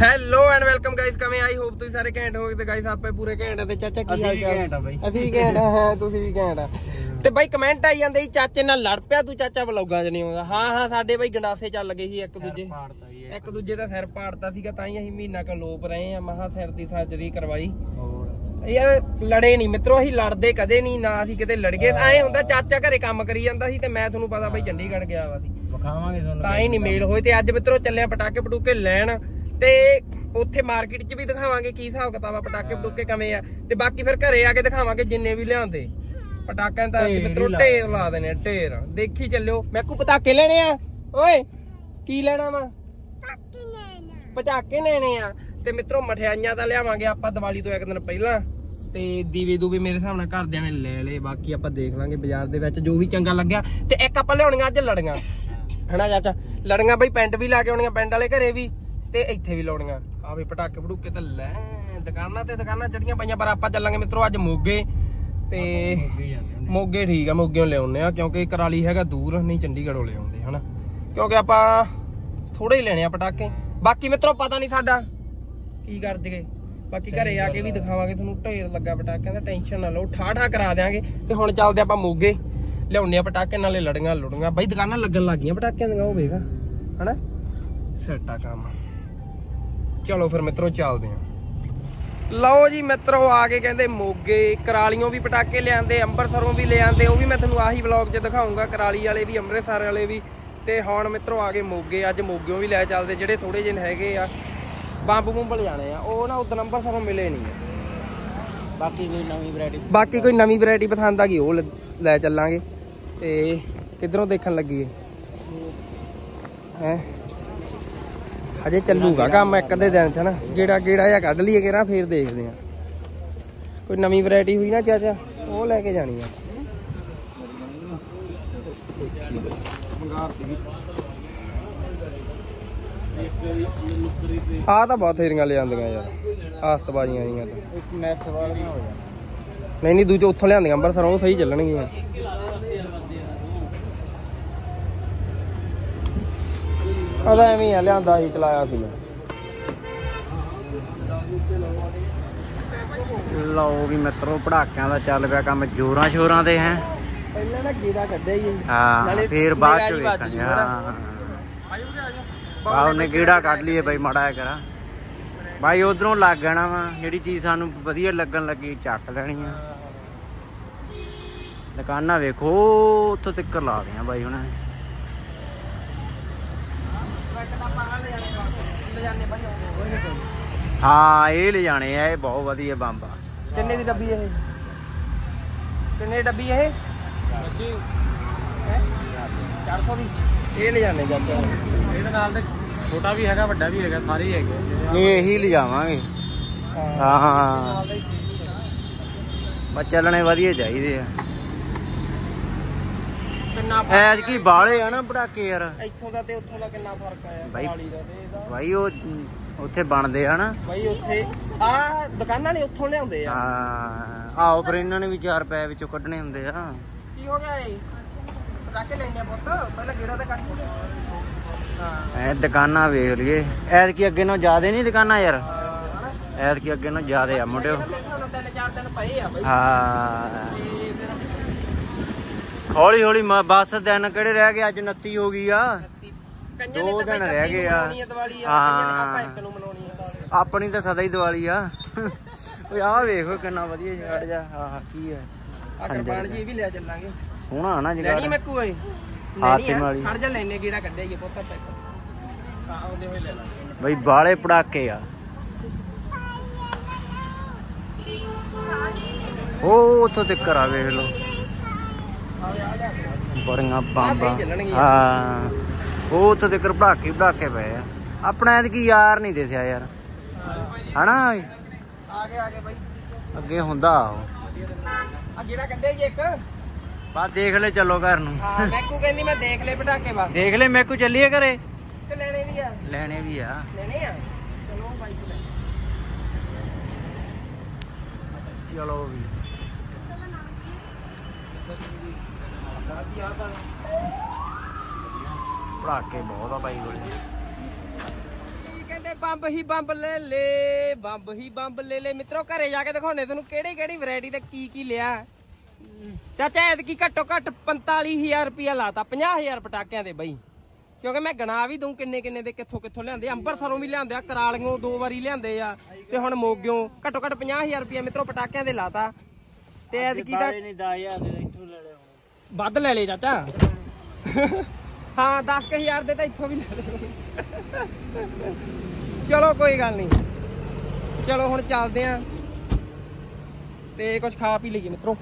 Hello and welcome guys ਕਵੇਂ I hope ਤੁਸੀਂ ਸਾਰੇ ਘੈਂਟ ਹੋਗੇ ਤੇ ਗਾਇਸ ਆਪੇ ਪੂਰੇ ਘੈਂਟ ਆ ਤੇ ਚਾਚਾ ਕੀ ਹਾਲ ਚਾਲ ਘੈਂਟ ਆ ਬਾਈ। ਅਸੀਂ ਘੈਂਟ ਆ ਹਾਂ ਤੁਸੀਂ ਵੀ ਘੈਂਟ ਆ। ਤੇ ਬਾਈ ਕਮੈਂਟ ਆਈ ਜਾਂਦੇ ਸੀ ਚਾਚੇ ਨਾਲ ਲੜ ਪਿਆ ਤੂੰ ਚਾਚਾ ਵਲੋਗਾਂ 'ਚ ਨਹੀਂ ਆਉਂਦਾ। ਹਾਂ ਹਾਂ ਸਾਡੇ ਬਾਈ ਗੰਡਾਸੇ ਚੱਲ ਗਏ ਸੀ ਇੱਕ ਦੂਜੇ ਇੱਕ ਦੂਜੇ ਦਾ ਸਿਰ ਪਾੜਤਾ ਸੀਗਾ ਤਾਂ ਹੀ ਅਸੀਂ ਮਹੀਨਾ ਕ ਲੋਪ ਰਹੇ ਆ ਮਹਾ ਸਿਰ ਦੀ ਸਰਜਰੀ ਕਰਵਾਈ। ਯਾਰ ਲੜੇ ਨਹੀਂ ਮਿੱਤਰੋ ਅਸੀਂ ਲੜਦੇ ਕਦੇ ਨਹੀਂ ਨਾ ਅਸੀਂ ਕਿਤੇ ਲੜ ਗਏ। ਐ ਹੁੰਦਾ ਚਾਚਾ ਘਰੇ ਕੰਮ ਕਰੀ ਜਾਂਦਾ ਸੀ ਤੇ ਮੈਂ ਤੁਹਾਨੂੰ ਪਤਾ ਬਾਈ ਚੰਡੀਗੜ੍ਹ ਗਿਆ ਵਾ ਸੀ। ਵਿਖਾਵਾਂਗੇ ਤੁਹਾਨੂੰ ਤਾਂ ਹੀ ਨਹੀਂ ਮੇਲ ਹੋਏ ਤੇ ਅੱਜ ਮਿੱਤਰੋ ਚੱਲਿਆ ਪਟਾਕੇ ਪਟੂਕੇ ਲੈਣ। ਤੇ ਉੱਥੇ ਮਾਰਕੀਟ 'ਚ ਵੀ ਦਿਖਾਵਾਂਗੇ ਕੀ ਹਿਸਾਬ ਕਿਤਾਬ ਆ ਪਟਾਕੇ ਪਟੂਕੇ ਕਿਵੇਂ ਆ। ਤੇ ਬਾਕੀ ਫਿਰ ਘਰੇ ਆ ਕੇ ਦਿਖਾਵਾਂਗੇ ਜਿੰਨੇ ਵੀ ਲਿਆਂਦੇ। ਪਟਾਕਿਆਂ ਦਾ ਹੀ ਮਿੱਤਰੋ ਢੇਰ ਲਾ ਦੇਣੇ ਆ, ਢੇਰ। ਦੇਖੀ ਚੱਲਿਓ। ਮੈਂ ਕੋ ਪਟਾਕੇ ਲੈਣੇ ਆ? ਓਏ ਕੀ ਲੈਣਾ ਵਾ? ਪਟਾਕੇ ਲੈਣੇ ਆ। ਤੇ ਮਿੱਤਰੋ ਮਠਿਆਈਆਂ ਤਾਂ ਲਿਆਵਾਂਗੇ ਆਪਾਂ ਦੀਵਾਲੀ ਤੋਂ ਇੱਕ ਦਿਨ ਪਹਿਲਾਂ। ਤੇ ਦੀਵੇ ਦੂਵੇ ਮੇਰੇ ਹਿਸਾਬ ਨਾਲ ਘਰਦਿਆਂ ਨੇ ਲੈ ਲਏ। ਬਾਕੀ ਆਪਾਂ ਦੇਖ ਲਾਂਗੇ ਬਾਜ਼ਾਰ ਦੇ ਵਿੱਚ ਜੋ ਵੀ ਚੰਗਾ ਲੱਗਿਆ। ਤੇ ਇੱਕ ਆਪਾਂ ਲਿਆਉਣੀਆਂ ਅੱਜ ਲੜੀਆਂ। ਹਨਾ ਚਾਚਾ? ਲੜੀਆਂ ਬਈ ਪੈਂਟ ਵੀ ਲਾ ਕੇ ਆਉਣੀਆਂ ਪਿੰਡ ਵਾਲੇ ਘਰੇ ਵੀ। ਤੇ ਇੱਥੇ ਵੀ ਲਾਉਣੀਆਂ। ਆ ਵੀ ਪਟਾਕੇ ਪੜੂਕੇ ਤਾਂ ਲੈ ਦੁਕਾਨਾਂ ਤੇ ਦੁਕਾਨਾਂ ਚੜੀਆਂ ਪਈਆਂ ਪਰ ਆਪਾਂ ਚੱਲਾਂਗੇ ਮਿੱਤਰੋ ਅੱਜ ਮੋਗੇ। ਤੇ ਮੋਗੇ ਠੀਕ ਆ। ਮੋਗੇੋਂ ਲਿਆਉਨੇ ਆ ਕਿਉਂਕਿ ਕਰਾਲੀ ਹੈਗਾ ਦੂਰ ਨਹੀਂ ਚੰਡੀਗੜ੍ਹੋਂ ਲਿਆਉਂਦੇ ਹਨਾ। ਕਿਉਂਕਿ ਆਪਾਂ ਥੋੜੇ ਹੀ ਲੈਣੇ ਆ ਪਟਾਕੇ। ਬਾਕੀ ਮਿੱਤਰੋ ਪਤਾ ਨਹੀਂ ਸਾਡਾ ਕੀ ਕਰ ਜਗੇ ਬਾਕੀ ਘਰੇ ਆ ਕੇ ਵੀ ਦਿਖਾਵਾਂਗੇ ਤੁਹਾਨੂੰ ਢੇਰ ਲੱਗਾ ਪਟਾਕਿਆਂ ਦਾ ਟੈਨਸ਼ਨ ਨਾ ਲਓ ਠਾ ਠਾ ਕਰਾ ਦਿਆਂਗੇ। ਤੇ ਹੁਣ ਚੱਲਦੇ ਆਪਾਂ ਮੋਗੇ। ਲਿਆਉਨੇ ਆ ਪਟਾਕੇ ਨਾਲੇ ਲੜੀਆਂ ਲੁੜੀਆਂ ਬਾਈ ਦੁਕਾਨਾਂ ਲੱਗਣ ਲੱਗ ਗਈਆਂ ਪਟਾਕਿਆਂ ਦੀਆਂ ਉਹ ਵੇਖ ਹਨਾ। ਸੈਟਾ ਕੰਮ। ਚਲੋ ਫਿਰ ਮਿੱਤਰੋ ਚੱਲਦੇ ਆਂ ਲਓ ਜੀ ਮਿੱਤਰੋ ਆ ਕੇ ਕਹਿੰਦੇ ਮੋਗੇ। ਕਰਾਲੀਓਂ ਵੀ ਪਟਾਕੇ ਲਿਆਂਦੇ ਅੰਮ੍ਰਿਤਸਰੋਂ ਵੀ ਲਿਆਂਦੇ। ਉਹ ਵੀ ਮੈਂ ਤੁਹਾਨੂੰ ਆਹੀ ਵਲੌਗ 'ਚ ਦਿਖਾਉਂਗਾ ਕਰਾਲੀ ਵਾਲੇ ਵੀ ਅੰਮ੍ਰਿਤਸਰ ਵਾਲੇ ਵੀ। ਤੇ ਹੁਣ ਮਿੱਤਰੋ ਆ ਗਏ ਮੋਗੇ। ਅੱਜ ਮੋਗਿਓਂ ਵੀ ਲੈ ਚੱਲਦੇ ਜਿਹੜੇ ਥੋੜੇ ਜਿਹੇ ਹੈਗੇ ਆ। ਬੰਬ ਬੰਬ ਲਿਆਣੇ ਆ। ਉਹ ਨਾ ਉਦੋਂ ਅੰਮ੍ਰਿਤਸਰੋਂ ਮਿਲੇ ਨਹੀਂ ਬਾਕੀ ਕੋਈ ਨਵੀਂ ਵੈਰਾਈਟੀ ਬਾਕੀ ਕੋਈ ਨਵੀਂ ਵੈਰਾਈਟੀ ਪਸੰਦ ਆ ਗਈ ਉਹ ਲ- ਚੱਲਾਂਗੇ। ਤੇ ਕਿੱਧਰੋਂ ਦੇਖਣ ਲੱਗੀਏ ਹੈ? ਹਜੇ ਚੱਲੂਗਾ ਕੰਮ ਇੱਕ ਅੱਧੇ ਦਿਨ ਚ ਨਾ ਗੇੜਾ ਗੇੜਾ ਜਾਂ ਕੱਢ ਲਈਏ ਕਿਹੜਾ ਫੇਰ ਦੇਖਦੇ ਆ ਕੋਈ ਨਵੀਂ ਵੈਰਾਈਟੀ ਹੋਈ ਨਾ ਚਾਚਾ ਉਹ ਲੈ ਕੇ ਜਾਣੀ ਆ। ਆ ਤਾਂ ਬਹੁਤ ਫੇਰੀਆਂ ਲਿਆਂਦੀਆਂ ਯਾਰ ਆਸਤਬਾਜ਼ੀਆਂ ਦੀਆਂ ਤਾਂ। ਇੱਕ ਮੈਸ ਵਾਲੀਆਂ ਹੋ ਜਾਣ ਨਹੀਂ ਨਹੀਂ ਦੂਜੇ ਉੱਥੋਂ ਲਿਆਂਦੀਆਂ ਅੰਬਰਸਰੋਂ ਉਹ ਸਹੀ ਚੱਲਣਗੀਆਂ। ਆਦਾ ਐਵੇਂ ਹੀ ਆ ਲਿਆਂਦਾ ਸੀ ਚਲਾਇਆ ਸੀ ਮੈਂ। ਲਓ ਵੀ ਮਿੱਤਰੋ ਪੜਾਕਿਆਂ ਦਾ ਚੱਲ ਪਿਆ ਕੰਮ ਜੋਰਾਂ ਸ਼ੋਰਾਂ ਤੇ ਹੈ। ਪਹਿਲਾਂ ਨਾ ਗੇੜਾ ਕੱਢਿਆ ਹੀ। ਹਾਂ ਫੇਰ ਬਾਅਦ ਚ ਵੇਖਾਂਗੇ। ਹਾਂ ਕੱਢ ਲਈਏ ਬਈ ਮਾੜਾ ਕਰਾ। ਬਾਈ ਉਧਰੋਂ ਲੱਗ ਜਾਣਾ ਵਾ ਜਿਹੜੀ ਚੀਜ਼ ਸਾਨੂੰ ਵਧੀਆ ਲੱਗਣ ਲੱਗੀ ਚੱਕ ਲੈਣੀ ਆ। ਦੁਕਾਨਾਂ ਵੇਖੋ ਉੱਥੋਂ ਤੱਕ ਲਾ ਦਿਆਂ ਬਾਈ ਉਹਨਾਂ ਨੇ ਹਾਂ ਇਹ ਲੈ ਜਾਣੇ ਆ ਇਹ ਬਹੁਤ ਵਧੀਆ ਬੰਬ ਆ। ਕਿੰਨੇ ਦੀ ਡੱਬੀ ਇਹ? ਕਿੰਨੇ ਦੀ ਡੱਬੀ ਇਹ? 400 ਦੀ। ਇਹ ਲੈ ਜਾਣੇ ਚਾਚਾ ਇਹਦੇ ਨਾਲ ਤੇ ਛੋਟਾ ਵੀ ਹੈਗਾ ਵੱਡਾ ਵੀ ਹੈਗਾ ਸਾਰੇ ਹੀ ਹੈਗੇ। ਨਹੀਂ ਇਹੀ ਲੈ ਜਾਵਾਂਗੇ। ਹਾਂ। ਬਸ ਚੱਲਣੇ ਵਧੀਆ ਚਾਹੀਦੇ ਆ। ਕਿੰਨਾ ਫ਼ਰਕ ਐਜ ਕੀ ਬਾਲੇ ਆ ਨਾ ਪੜਾਕੇ ਯਾਰ। ਇੱਥੋਂ ਦਾ ਤੇ ਉੱਥੋਂ ਦਾ ਕਿੰਨਾ ਫ਼ਰਕ ਆਇਆ? ਬਾਈ- ਦਾ ਤੇ ਇਹਦਾ। ਬਾਈ ਉਹ ਉੱਥੇ ਬਣਦੇ ਆ ਨਾ। ਬਾਈ ਉੱਥੇ ਆ ਦੁਕਾਨਾਂ ਨੇ ਉੱਥੋਂ ਲਿਆਉਂਦੇ ਆ। ਹਾਂ ਆਓ ਫਿਰ ਇਹਨਾਂ ਨੇ ਵੀ ਚਾਰ ਪੈ ਵਿੱਚੋਂ ਕੱਢਣੇ ਹੁੰਦੇ ਆ। ਕੀ ਹੋ ਗਿਆ ਏ ਪਟਾਕੇ ਲੈਣੇ ਪੁੱਤ ਪਹਿਲਾਂ ਗੇੜਾ ਤੇ ਕੱਢ ਹਾਂ। ਐ ਦੁਕਾਨਾਂ ਵੇਖ ਲਈਏ। ਐਦ ਕੀ ਅੱਗੇ ਨਾਲੋਂ ਜ਼ਿਆਦੇ ਨਹੀਂ ਦੁਕਾਨਾਂ ਯਾਰ। ਐਦ ਕੀ ਅੱਗੇ ਨਾਲੋਂ ਜ਼ਿਆਦੇ ਆ ਮੁੰਡਿਓ। ਤਿੰਨ ਚਾਰ ਦਿਨ ਪਏ ਆ ਬਾਈ। ਹਾਂ। ਹੌਲੀ ਹੌਲੀ ਮ- ਬਸ ਦਿਨ ਕਿਹੜੇ ਰਹਿ ਗਏ? ਅੱਜ 29 ਹੋ ਗਈ ਆ। ਕੰਨਾਂ ਨੇ ਦੋ ਤਾਂ ਦਿਨ ਬਾਈ ਰਹਿ ਗਏ ਨੂੰ ਆ। ਮਨਾਉਣੀ ਆ ਦੀਵਾਲੀ ਆ। ਕੰਨਾਂ ਨੇ ਆਪਾਂ ਹਾਂ। ਇੱਕ ਨੂੰ ਮਨਾਉਣੀ ਆ ਆਪਣੀ ਤਾਂ ਸਦਾ ਹੀ ਦੀਵਾਲੀ ਆ। ਓਏ ਆਹ ਵੇਖੋ ਕਿੰਨਾ ਵਧੀਆ ਜਗੜ ਜਾ ਆਹ ਕੀ ਹੈ ਆ ਕਿਰਪਾਨ ਜੀ ਇਹ ਵੀ ਲੈ ਚੱਲਾਂਗੇ। ਸੋਹਣਾ ਨਾ ਲੈਣੀ ਜਗੜ ਮੈਕੂ ਓਏ। ਹਾਥੀ ਲੈਣੀ ਆ। ਵਾਲੀ। ਖੜ ਜਾ ਲੈਨੇ ਗੇੜਾ ਕੱਢਿਆ ਜੀ ਪੁੱਤ ਪੈਕ ਹਾਂ ਉਹਦੇ ਹੋਏ ਲੈ ਲਾ ਬਈ ਬਾਲੇ ਪੜਾਕੇ ਆ। ਉਹ ਉੱਥੋਂ ਤੱਕ ਆ ਵੇਖ ਲਓ। ਬੜੀਆਂ ਬੰਬਾਂ। ਹਾਂ। ਉਹ ਉੱਥੋਂ ਤੱਕ ਪੜਾਕੇ ਪੜਾਕੇ ਪਏ ਆ। ਆਪਣਾ ਐਤਕੀ ਯਾਰ ਨਹੀਂ ਦਿਸਿਆ ਯਾਰ। ਹਨਾ ਆ ਗਏ ਆ ਗਏ ਬਾਈ। ਅੱਗੇ ਹੁੰਦਾ ਆ ਗੇੜਾ ਕੱਢਿਆ ਜੀ ਇੱਕ। ਬਸ ਦੇਖ ਲੈ ਚੱਲੋ ਘਰ ਨੂੰ। ਹਾਂ ਮੈਕੂ ਕਹਿੰਦੀ ਮੈਂ ਦੇਖ ਲਏ ਪਟਾਕੇ ਬਸ। ਦੇਖ ਲੈ ਮੈਂ ਕੋ ਚੱਲੀਏ ਘਰੇ? ਤੇ ਲੈਣੇ ਵੀ ਆ। ਲੈਣੇ ਵੀ ਆ। ਲੈਣੇ ਆ। ਚਲੋ ਬਾਈ ਕੋਲ ਚਲੋ ਵੀ। ਪੜਾਕੇ ਬਹੁਤ ਆ ਬਾਈ ਕੋਲੇ। ਕੀ ਕਹਿੰਦੇ ਬੰਬ ਹੀ ਬੰਬ ਲੈ ਲੈ ਬੰਬ ਹੀ ਬੰਬ ਲੈ ਲੈ। ਮਿੱਤਰੋ ਘਰੇ ਜਾ ਕੇ ਦਿਖਾਉਣੇ ਤੁਹਾਨੂੰ ਕਿਹੜੀ ਕਿਹੜੀ ਵੈਰਾਈਟੀ ਤੇ ਕੀ ਕੀ ਲਿਆ। ਚਾਚਾ ਐਤਕੀ ਘੱਟੋ ਘੱਟ 45000 ਰੁਪਇਆ ਲਾਤਾ 50000 ਪਟਾਕਿਆਂ ਦੇ ਬਈ। ਕਿਉਂਕਿ ਮੈਂ ਗਣਾ ਵੀ ਦੂੰ ਕਿੰਨੇ ਕਿੰਨੇ ਦੇ ਕਿੱਥੋਂ ਕਿੱਥੋਂ ਲਿਆਂਦੇ ਅੰਮ੍ਰਿਤਸਰੋਂ ਵੀ ਲਿਆਂਦੇ ਆ ਕਰਾਲੀਆਂ ਦੋ ਵਾਰੀ ਲਿਆਂਦੇ ਆ। ਤੇ ਹੁਣ ਮੋਗਿਓ ਘੱਟੋ ਘੱਟ 50000 ਰੁਪਇਆ ਮਿੱਤਰੋ ਪਟਾਕਿਆਂ ਦੇ ਲਾਤਾ। ਤੇ ਐਤਕੀ ਤਾਂ ਨਹੀਂ 10000 ਦੇ ਇੱਥੋਂ ਲੈ ਲਿਆ। ਵੱਧ ਲੈ ਲੈ ਚਾਚਾ। ਹਾਂ 10000 ਦੇ ਤਾਂ ਇੱਥੋਂ ਵੀ ਲੈ ਲੈ ਚਲੋ, ਕੋਈ ਗੱਲ ਨਹੀਂ। ਚਲੋ, ਹੁਣ ਚੱਲਦੇ ਆਂ। ਤੇ ਕੁਝ ਖਾ ਪੀ ਲਈਏ ਮਿੱਤਰੋ।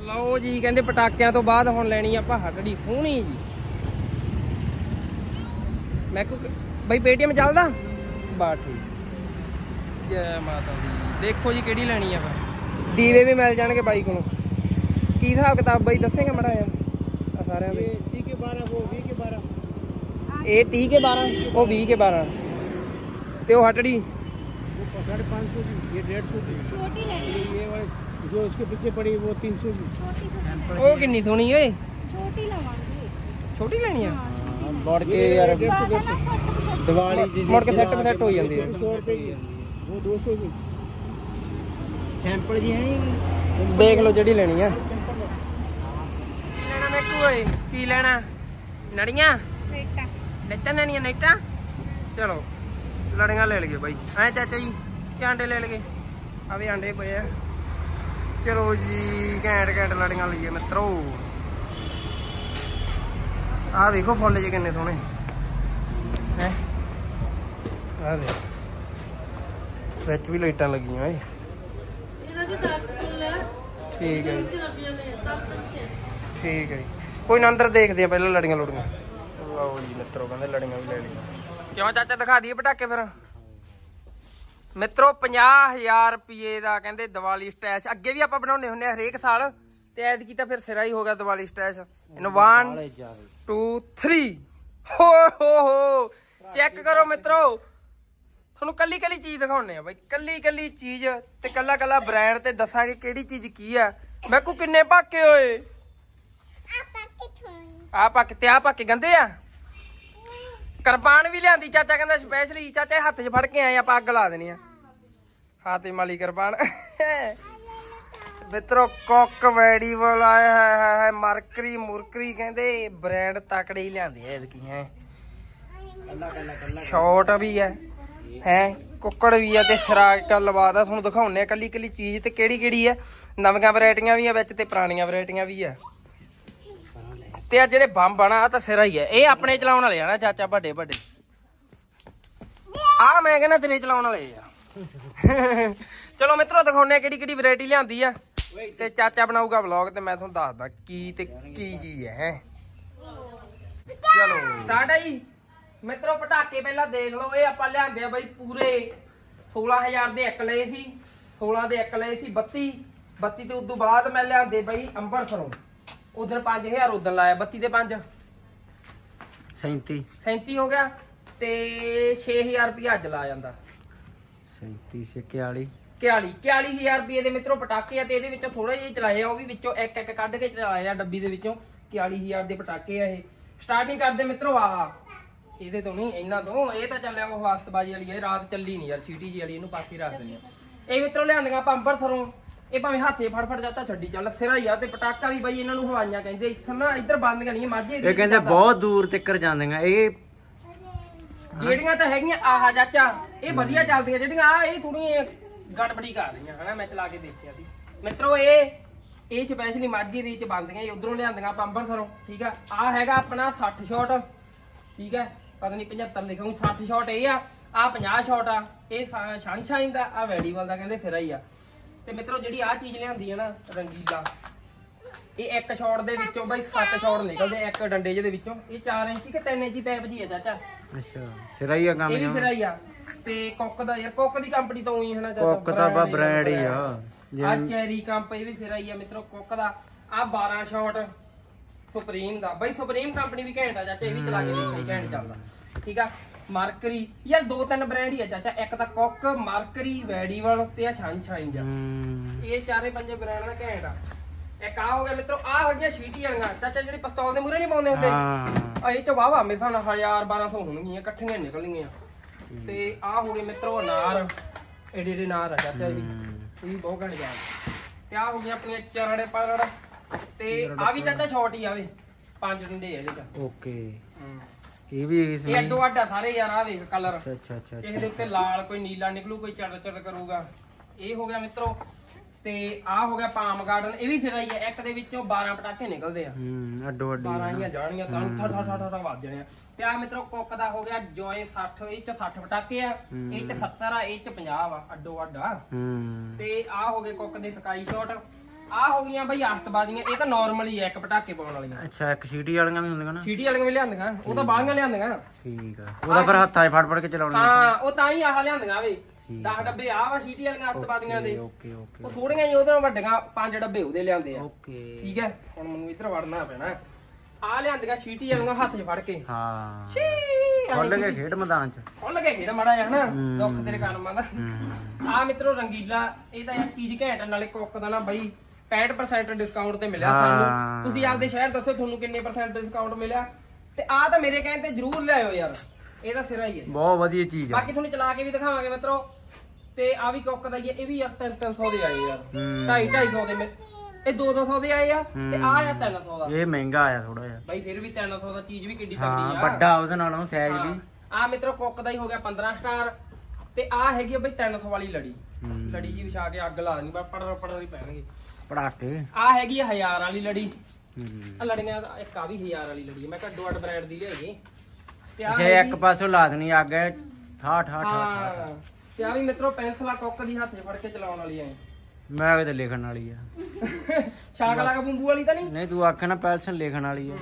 ਲਓ ਜੀ, ਕਹਿੰਦੇ ਪਟਾਕਿਆਂ ਤੋਂ ਬਾਅਦ ਹੁਣ ਲੈਣੀ ਆਪਾਂ ਹਟੜੀ ਸੋਹਣੀ ਜੀ। ਮੈਂ ਕੋ ਬਈ ਪੇਟੀਐਮ ਚੱਲਦਾ? ਬਾ ਠੀਕ। ਜੈ ਮਾਤਾ ਦੀ। ਦੇਖੋ ਜੀ ਕਿਹੜੀ ਲੈਣੀ ਆ ਫਿਰ। ਦੀਵੇ ਵੀ ਮਿਲ ਜਾਣਗੇ ਬਾਈ ਕੋਲੋਂ। ਕੀ ਹਿਸਾਬ ਕਿਤਾਬ ਬਾਈ ਦੱਸੇਗਾ ਮੜਾ ਆ ਆ ਸਾਰਿਆਂ ਦੇ 30 ਕੇ 12 ਉਹ 20 ਕੇ 12 ਇਹ 30 ਕੇ 12 ਉਹ 20 ਕੇ 12 ਤੇ ਉਹ ਹਟੜੀ वो साढ़े पाँच सौ की ये डेढ़ सौ की छोटी लेनी ये ये वाली जो उसके पीछे पड़ी वो तीन सौ की छोटी से ਉਹ ਕਿੰਨੀ ਸੋਹਣੀ ਓਏ छोटी लवांगी ਛੋਟੀ ਲੈਣੀ ਆ बढ़ के यार बाबा ना सट सट दिवाली जी ਮੁੜ ਕੇ ਸੈੱਟ ਸੈੱਟ ਹੋ ਜਾਂਦੀ ਹੈ सौ रुपए की वो दो सौ की सैंपल जी है ਦੇਖ ਲਓ ਜਿਹੜੀ ਲੈਣੀ ਆ ਕੀ ਲੈਣਾ ਮੈਕੂ ਓਏ ਕੀ ਲੈਣਾ? ਨੜੀਆਂ? बेटा ਨੇਟਾਂ ਲੈਣੀਆਂ ਨੇਟਾਂ ਚਲੋ ਲੜੀਆਂ ਲੈ ਲਈਏ ਬਾਈ। ਐ ਚਾਚਾ ਜੀ ਕਿ ਆਂਡੇ ਲੈ ਲਈਏ? ਆ ਵੀ ਆਂਡੇ ਪਏ ਆ। ਚਲੋ ਜੀ ਘੈਂਟ ਘੈਂਟ ਲੜੀਆਂ ਲਈਏ ਮਿੱਤਰੋ। ਆ ਵੇਖੋ ਫੁੱਲ ਜੇ ਕਿੰਨੇ ਸੋਹਣੇ। ਹੈ? ਆ ਦੇ ਵਿੱਚ ਵੀ ਲਾਈਟਾਂ ਲੱਗੀਆਂ ਓਏ। ਇਹਨਾਂ ਚ 10 ਫੁੱਲ ਠੀਕ ਹੈ ਜੀ। ਚ ਲੱਗੀਆਂ ਨੇ 10 ਲੱਗੀਆਂ ਠੀਕ ਹੈ ਜੀ। ਕੋਈ ਨਾ ਅੰਦਰ ਦੇਖਦੇ ਆ ਪਹਿਲਾਂ ਲੜੀਆਂ ਲੁੜੀਆਂ। ਲਓ ਜੀ ਮਿੱਤਰੋ ਕਹਿੰਦੇ ਲੜੀਆਂ ਵੀ ਲੈ ਲਈਆਂ। ਕਿਉਂ ਚਾਚਾ ਦਿਖਾ ਦਈਏ ਪਟਾਕੇ ਫਿਰ? ਮਿੱਤਰੋ 50000 ਰੁਪਏ ਦਾ ਕਹਿੰਦੇ ਦੀਵਾਲੀ ਸਟੈਸ਼ ਅੱਗੇ ਵੀ ਆਪਾਂ ਬਣਾਉਂਦੇ ਹੁੰਦੇ ਆ ਹਰੇਕ ਸਾਲ। ਤੇ ਐਤਕੀ ਤਾਂ ਫਿਰ ਸਿਰਾ ਹੀ ਹੋ ਗਿਆ ਦੀਵਾਲੀ ਸਟੈਸ਼ ਇਹਨੂੰ 1 2 3 ਹੋ ਹੋ ਹੋ। ਚੈੱਕ ਕਰੋ ਮਿੱਤਰੋ। ਤੁਹਾਨੂੰ ਕੱਲੀ ਕੱਲੀ ਚੀਜ਼ ਦਿਖਾਉਣੇ ਆ ਬਾਈ। ਕੱਲੀ ਕੱਲੀ ਚੀਜ਼ ਤੇ ਕੱਲਾ ਕੱਲਾ ਬ੍ਰਾਂਡ ਤੇ ਦੱਸਾਂਗੇ ਕਿਹੜੀ ਚੀਜ਼ ਕੀ ਆ। ਮੈਂ ਕੋ ਕਿੰਨੇ ਪਾਕੇ ਹੋਏ? ਆ ਪਾਕੇ ਤੇ ਆ ਪਾਕੇ ਗੰਦੇ ਆ। ਕਰਪਾਨ ਵੀ ਲਿਆਂਦੀ, ਚਾਚਾ ਕਹਿੰਦਾ ਸਪੈਸ਼ਲੀ ਚਾਚਾ ਹੱਥ 'ਚ ਫੜ ਕੇ ਆਏ, ਆਪਾਂ ਅੱਗ ਲਾ ਦੇਣੀ ਆ। ਹਾਤੇ ਮਾਲੀ ਕਰਪਾਨ ਮਿੱਤਰੋ ਕੁੱਕ ਵੈਡੀਬਲ ਆਇਆ ਹੈ ਹੈ ਹੈ, ਮਰਕਰੀ, ਮੁਰਕਰੀ ਕਹਿੰਦੇ ਬ੍ਰਾਂਡ ਤਕੜੇ ਹੀ ਲਿਆਂਦੇ ਐ ਐਤਕੀ ਹੈ। ਸ਼ਾਰਟ ਵੀ ਹੈ ਹੈ, ਕੁੱਕੜ ਵੀ ਆ ਤੇ ਸਰਾਕਾ ਲਵਾਦਾ ਤੁਹਾਨੂੰ ਦਿਖਾਉਣੇ ਆ ਕੱਲੀ ਕੱਲੀ ਚੀਜ਼ ਤੇ ਕਿਹੜੀ ਕਿਹੜੀ ਆ ਨਵੀਆਂ ਵੈਰਾਈਟੀਆਂ ਵੀ ਆ ਵਿੱਚ ਤੇ ਪੁਰਾਣੀਆਂ ਵੈਰਾਈਟੀਆਂ ਵੀ ਆ। ਤੇ ਆ ਜਿਹੜੇ ਬੰਬ ਆਣਾ ਆ ਤਾਂ ਸਿਰਾ ਹੀ ਹੈ ਇਹ ਆਪਣੇ ਚਲਾਉਣ ਵਾਲੇ ਆ ਨਾ, ਚਾਚਾ ਵੱਡੇ ਵੱਡੇ। ਆ ਮੈਂ ਕਹਿੰਦਾ ਤੇਰੇ ਚਲਾਉਣ ਵਾਲੇ ਆ। ਚਲੋ ਮਿੱਤਰੋ ਦਿਖਾਉਣੇ ਕਿਹੜੀ ਕਿਹੜੀ ਵੈਰਾਈਟੀ ਲਿਆਂਦੀ ਆ। ਤੇ ਚਾਚਾ ਬਣਾਊਗਾ ਵਲੌਗ ਤੇ ਮੈਂ ਤੁਹਾਨੂੰ ਦੱਸਦਾ ਕੀ ਤੇ ਕੀ ਚੀਜ਼ ਹੈ। ਚਲੋ। ਸਟਾਰਟ ਆ ਜੀ। ਮਿੱਤਰੋ, ਪਟਾਕੇ ਪਹਿਲਾਂ ਦੇਖ ਲਓ, ਇਹ ਆਪਾਂ ਲਿਆਂਦੇ ਆ ਬਾਈ ਪੂਰੇ 16000 ਦੇ ਇੱਕ ਲਏ ਸੀ 16 ਦੇ ਇੱਕ ਲਏ ਸੀ 32 32 ਤੇ ਉਦੋਂ ਬਾਅਦ ਮੈਂ ਲਿਆਂਦੇ ਬਾਈ ਅੰਬਰਸਰੋਂ। ਉਧਰ 5000 ਉਧਰ ਲਾਇਆ 32 ਤੇ 5 37 37 ਹੋ ਗਿਆ ਤੇ 6000 ਰੁਪਏ ਅੱਜ ਲਾ ਜਾਂਦਾ। 37 ਸੇ 41 41 41000 ਰੁਪਏ ਦੇ ਮਿੱਤਰੋ ਪਟਾਕੇ ਆ ਉਹ ਵੀ ਕੱਢ ਕੇ ਚਲਾਏ ਆ ਡੱਬੀ ਦੇ ਵਿੱਚੋਂ। 41000 ਦੇ ਪਟਾਕੇ ਇਹ। ਸਟਾਰਟਿੰਗ ਕਰਦੇ ਮਿੱਤਰੋ ਆਹ ਇਹਦੇ ਤੋਂ ਨਹੀਂ ਇਹਨਾਂ ਤੋਂ। ਇਹ ਤਾਂ ਚੱਲਿਆ ਉਹ ਹਾਸਤਬਾਜੀ ਵਾਲੀ ਹੈ ਰਾਤ ਚੱਲੀ ਨਹੀਂ ਯਾਰ ਸੀਟੀ ਜੀ ਵਾਲੀ ਇਹਨੂੰ ਪਾਸੇ ਰੱਖ ਦਿੰਦੇ ਆ। ਇਹ ਮਿੱਤਰੋ ਲਿਆਂਦੀਆਂ ਪੰਪਰ ਸਰੋਂ ਇਹ ਭਾਵੇਂ ਹੱਥੇ ਫੜ ਫੜ ਜਾਤਾ ਛੱਡੀ ਚੱਲ ਸਿਰਾ ਹੀ ਆ ਤੇ ਪਟਾਕਾ ਵੀ ਬਾਈ ਇਹਨਾਂ ਨੂੰ ਹਵਾਈਆਂ ਕਹਿੰਦੇ ਇੱਥੇ ਨਾ ਇੱਧਰ ਬੰਦੀਆਂ ਨਹੀਂ ਮਾਝੇ ਇਹ ਕਹਿੰਦੇ ਬਹੁਤ ਦੂਰ ਤੱਕ ਜਾਂਦੀਆਂ ਇਹ ਜਿਹੜੀਆਂ ਤਾਂ ਹੈਗੀਆਂ ਆਹ ਚਾਚਾ ਇਹ ਵਧੀਆ ਚੱਲਦੀਆਂ ਜਿਹੜੀਆਂ ਆ ਇਹ ਥੋੜੀਆਂ ਗੜਬੜੀ ਕਰ ਰਹੀਆਂ ਹਨਾ ਮੈਂ ਚਲਾ ਕੇ ਦੇਖਿਆ ਸੀ। ਮਿੱਤਰੋ ਇਹ ਇਹ ਸਪੈਸ਼ਲੀ ਮਾਝੀ ਦੇ ਵਿੱਚ ਬੰਦੀਆਂ ਇਹ ਉਧਰੋਂ ਲਿਆਂਦੀਆਂ ਆਪਾਂ ਅੰਬਰਸਰੋਂ ਠੀਕ ਆ? ਆ ਹੈਗਾ ਆਪਣਾ 60 ਸ਼ਾਟ ਠੀਕ ਹੈ ਪਤਾ ਨਹੀਂ 75 ਲਿਖਾਂ 60 ਸ਼ਾਟ ਇਹ ਆ ਆ 50 ਸ਼ਾਟ ਆ ਇਹ ਸ਼ਨਸ਼ਾਈਨ ਦਾ ਆ ਵੈਡੀਵਲ ਦਾ ਕਹਿੰਦੇ ਸਿਰਾ ਹੀ ਆ। ਤੇ ਮਿੱਤਰੋ ਜਿਹੜੀ ਆ ਚੀਜ਼ ਲਿਆਂਦੀ ਹੈ ਨਾ ਰੰਗੀਲਾ ਇਹ ਇੱਕ ਸ਼ਾਟ ਦੇ ਵਿੱਚੋਂ ਬਾਈ 7 ਸ਼ਾਟ ਨਿਕਲਦੇ ਇੱਕ ਡੰਡੇ ਜਿਹੇ ਦੇ ਵਿੱਚੋਂ। ਇਹ 4 ਇੰਚੀ ਕਿ 3 ਇੰਚੀ ਪੈਪ ਜੀ ਆ ਚਾਚਾ। ਅੱਛਾ ਸਿਰਾਈਆ ਕੰਮ ਇਹ ਵੀ ਜਾਂ ਸਿਰਾ ਹੀ ਆ ਤੇ ਕੁੱਕ ਦਾ ਯਾਰ ਕੁੱਕ ਦੀ ਕੰਪਨੀ ਤਾਂ ਉਹੀ ਹੈ ਨਾ ਕੁੱਕ ਤਾਂ ਬਾ ਬ੍ਰਾਂਡ ਹੀ ਆ। ਆ। ਚੈਰੀ ਕੰਪ ਇਹ ਵੀ ਸਿਰਾ ਹੀ ਆ ਮਿੱਤਰੋ ਕੁੱਕ ਦਾ। ਆ 12 ਸ਼ਾਟ ਸੁਪਰੀਮ ਦਾ। ਬਈ ਸੁਪਰੀਮ ਕੰਪਨੀ ਵੀ ਘੈਂਟ ਆ ਚਾਚਾ ਇਹ ਵੀ ਚਲਾ ਕੇ ਦੇਖੀ ਘੈਂਟ ਚੱਲਦਾ। ਠੀਕ ਆ? ਮਾਰਕਰੀ। ਯਾਰ ਦੋ ਤਿੰਨ ਬ੍ਰਾਂਡ ਹੀ ਆ ਚਾਚਾ। ਇੱਕ ਤਾਂ ਕੁੱਕ ਮਾਰਕਰੀ ਵੈਡੀਵਲ ਤੇ ਆ ਸ਼ਨਸ਼ਾਈਨ ਜਾ ਇਹ ਚਾਰੇ ਪੰਜੇ ਬ੍ਰਾਂਡ ਦਾ ਘੈਂਟ ਆ। ਇੱਕ ਆ ਹੋ ਗਿਆ ਮਿੱਤਰੋ ਆ ਹੋ ਗਿਆ ਛੀਟੀ ਵਾਲੀਆਂ ਚਾਚਾ ਜਿਹੜੀ ਪਿਸਤੌਲ ਦੇ ਮੂਰੇ ਨਹੀਂ ਪਾਉਂਦੇ ਹੁੰਦੇ? ਹਾਂ। ਆ ਇਹ ਚ ਵਾਵਾ ਮੇਰੇ ਸਾਨ 1000 1200 ਹੋਣਗੀਆਂ ਇਕੱਠੀਆਂ ਨਿਕਲਣਗੀਆਂ। ਤੇ ਆ ਹੋ ਗਏ ਮਿੱਤਰੋ ਅਨਾਰ। ਏਡੇ ਏਡੇ ਨਾਰ ਆ ਚਾਚਾ ਜੀ ਇਹ ਬਹੁਤ ਘਣ ਗਿਆ ਤੇ ਆ ਹੋ ਗਈਆਂ ਆਪਣੀਆਂ ਚਰੜੇ ਪਰੜ ਤੇ ਆ ਵੀ ਚਾਚਾ ਸ਼ਾਰਟ ਹੀ ਆਵੇ ਪੰਜ ਡੰਡੇ ਆ ਇਹਦੇ ਚ। ਓਕੇ। ਇਹ ਵੀ ਇਸ ਇਹ ਅੱਡੋ ਅੱਡਾ ਸਾਰੇ ਯਾਰ ਆ ਵੇਖ ਕਲਰ ਅੱਛਾ ਅੱਛਾ ਅੱਛਾ। ਕਿਸੇ ਦੇ ਉੱਤੇ ਲਾਲ ਕੋਈ ਨੀਲਾ ਨਿਕਲੂ ਕੋਈ ਚੜ ਚੜ ਕਰੂਗਾ। ਇਹ ਹੋ ਗਿਆ ਮਿੱਤਰੋ। ਤੇ ਆ ਹੋ ਗਿਆ ਪਾਮ ਗਾਰਡਨ। ਇਹ ਵੀ ਸਿਰਾ ਹੀ ਹੈ ਇੱਕ ਦੇ ਵਿੱਚੋਂ 12 ਪਟਾਕੇ ਨਿਕਲਦੇ ਆ। ਹੂੰ ਅੱਡੋ ਅੱਡੀ 12 ਹੀ ਜਾਣਗੀਆਂ ਤਾਂ ਠਾ ਠਾ ਠਾ ਠਾ ਵੱਜ ਜਾਣੇ ਆ। ਤੇ ਆ ਮਿੱਤਰੋ ਕੁੱਕ ਦਾ ਹੋ ਗਿਆ ਜੋਏ 60 ਇਹ ਚ 60 ਪਟਾਕੇ ਆ। ਇਹ ਚ 70 ਆ ਇਹ ਚ 50 ਆ ਅੱਡੋ ਅੱਡਾ ਹੂੰ। ਤੇ ਆ ਹੋ ਗਏ ਕੁੱਕ ਦੇ ਸਕਾਈ ਸ਼ਾਟ। ਆ ਹੋ ਗਈਆਂ ਬਈ ਆਸਤਬਾਜ਼ੀਆਂ ਇਹ ਤਾਂ ਨਾਰਮਲ ਹੀ ਆ ਇੱਕ ਪਟਾਕੇ ਪਾਉਣ ਵਾਲੀਆਂ। ਅੱਛਾ ਇੱਕ ਸੀਟੀ ਵਾਲੀਆਂ ਵੀ ਹੁੰਦੀਆਂ ਨਾ? ਛੀਟੀ ਵਾਲੀਆਂ ਵੀ ਲਿਆਂਦੀਆਂ ਉਹ ਤਾਂ ਬਾਲੀਆਂ ਲਿਆਂਦੀਆਂ। ਠੀਕ ਆ। ਉਹਦਾ ਫਿਰ ਹੱਥਾਂ 'ਚ ਫੜ ਫੜ ਕੇ ਚਲਾਉਣਾ ਹਾਂ ਉਹ ਤਾਂ ਹੀ ਆਹ ਲਿਆਂਦੀਆਂ ਵੇ 10 ਡੱਬੇ ਆ ਵਾ ਛੀਟੀ ਵਾਲੀਆਂ ਆਸਤਬਾਜ਼ੀਆਂ ਦੇ। ਓਕੇ ਓਕੇ ਉਹ ਥੋੜੀਆਂ ਹੀ ਉਹਦੇ ਨਾਲ ਵੱਡੀਆਂ ਪੰਜ ਡੱਬੇ ਉਹਦੇ ਲਿਆਂਦੇ ਆ। ਓਕੇ। ਠੀਕ ਹੈ ਹੁਣ ਮੈਨੂੰ ਇੱਧਰ ਵੜਨਾ ਪੈਣਾ। ਆ ਲਿਆਂਦੀਆਂ ਛੀਟੀ ਵਾਲੀਆਂ ਹੱਥ 'ਚ ਫੜ ਕੇ। ਹਾਂ। ਛੀ ਖੁੱਲ ਗਏ ਖੇਡ ਮੈਦਾਨ 'ਚ। ਖੁੱਲ ਕੇ ਖੇਡ ਮਾੜਾ ਜਿਹਾ ਹਨਾ? ਦੁੱਖ ਤੇਰੇ ਕਰਮਾਂ ਦਾ। ਆ ਮਿੱਤਰੋ ਰੰਗੀਲਾ ਇਹ ਤਾਂ ਯਾਰ ਚੀਜ਼ ਘੈਂਟ ਨਾਲੇ ਕੁੱਕ ਦਾ ਨਾ ਬਈ 65% ਡਿਸਕਾਊਂਟ ਤੇ ਮਿਲਿਆ। ਸਾਨੂੰ। ਤੁਸੀਂ ਆਪਦੇ ਸ਼ਹਿਰ ਦੱਸੋ ਤੁਹਾਨੂੰ ਕਿੰਨੇ ਪਰਸੈਂਟ ਡਿਸਕਾਊਂਟ ਮਿਲਿਆ। ਤੇ ਆ ਤਾਂ ਮੇਰੇ ਕਹਿਣ ਤੇ ਜ਼ਰੂਰ ਲਿਆਇਓ ਯਾਰ। ਇਹ ਤਾਂ ਸਿਰਾ ਹੀ ਹੈ। ਬਹੁਤ ਵਧੀਆ ਚੀਜ਼ ਆ। ਬਾਕੀ ਤੁਹਾਨੂੰ ਚਲਾ ਕੇ ਵੀ ਦਿਖਾਵਾਂਗੇ ਮਿੱਤਰੋ। ਤੇ ਆ ਵੀ ਕੁੱਕ ਦਾ ਇਹ ਵੀ ਯਾਰ 300 ਦੇ ਆਏ ਯਾਰ। ਹੂੰ। 250 250 ਦੇ ਇਹ 200 ਦੇ ਆਏ ਆ। ਤੇ ਆ ਆ 300 ਦਾ। ਇਹ ਮਹਿੰਗਾ ਆਇਆ ਥੋੜਾ ਜਿਹਾ। ਬਾਈ ਫਿਰ ਵੀ 300 ਦਾ ਚੀਜ਼ ਵੀ ਕਿੱਡੀ ਤਕੜੀ ਆ। ਵੱਡਾ ਉਹਦੇ ਨਾਲੋਂ ਸਾਈਜ਼ ਵੀ। ਆ ਮਿੱਤਰੋ ਕੁੱਕ ਦਾ ਹੀ ਹੋ ਗਿਆ 15 ਸਟਾਰ। ਤੇ ਆ ਹੈਗੀ ਬਈ 300 ਵਾਲੀ ਲੜੀ। ਲੜੀ ਜੀ ਵਿਛਾ ਕੇ ਅੱਗ ਲਾ ਦੇਣੀ ਬਸ ਪੜ ਪੜ ਹੀ ਪੈਣਗੇ। ਪੜਾਕੇ ਆ ਹੈਗੀ ਆ 1000 ਵਾਲੀ ਲੜੀ। ਆ ਲੜੀਆਂ ਦਾ ਇੱਕ ਆ ਵੀ 1000 ਵਾਲੀ ਲੜੀ ਹੈ ਮੈਂ ਕਿਹਾ ਡੋਟ ਬ੍ਰਾਂਡ ਦੀ ਲਿਆਈਏ ਤੇ ਆ ਇੱਕ ਪਾਸੋਂ ਲਾ ਦੇਣੀ ਅੱਗ ਠਾ ਠਾ ਠਾ ਤੇ ਆ ਵੀ ਮਿੱਤਰੋ ਪੈਨਸਲਾ ਕੁੱਕ ਦੀ ਹੱਥ 'ਚ ਫੜ ਕੇ ਚਲਾਉਣ ਵਾਲੀ ਐ ਮੈਂ ਕਿਤੇ ਲਿਖਣ ਵਾਲੀ ਆ। ਸ਼ਾਕ ਲਾ ਕੇ ਬੰਬੂ ਵਾਲੀ ਤਾਂ ਨਹੀਂ? ਨਹੀਂ ਤੂੰ ਆਖੇ ਨਾ ਪੈਲਸਨ ਲਿਖਣ ਵਾਲੀ ਆ।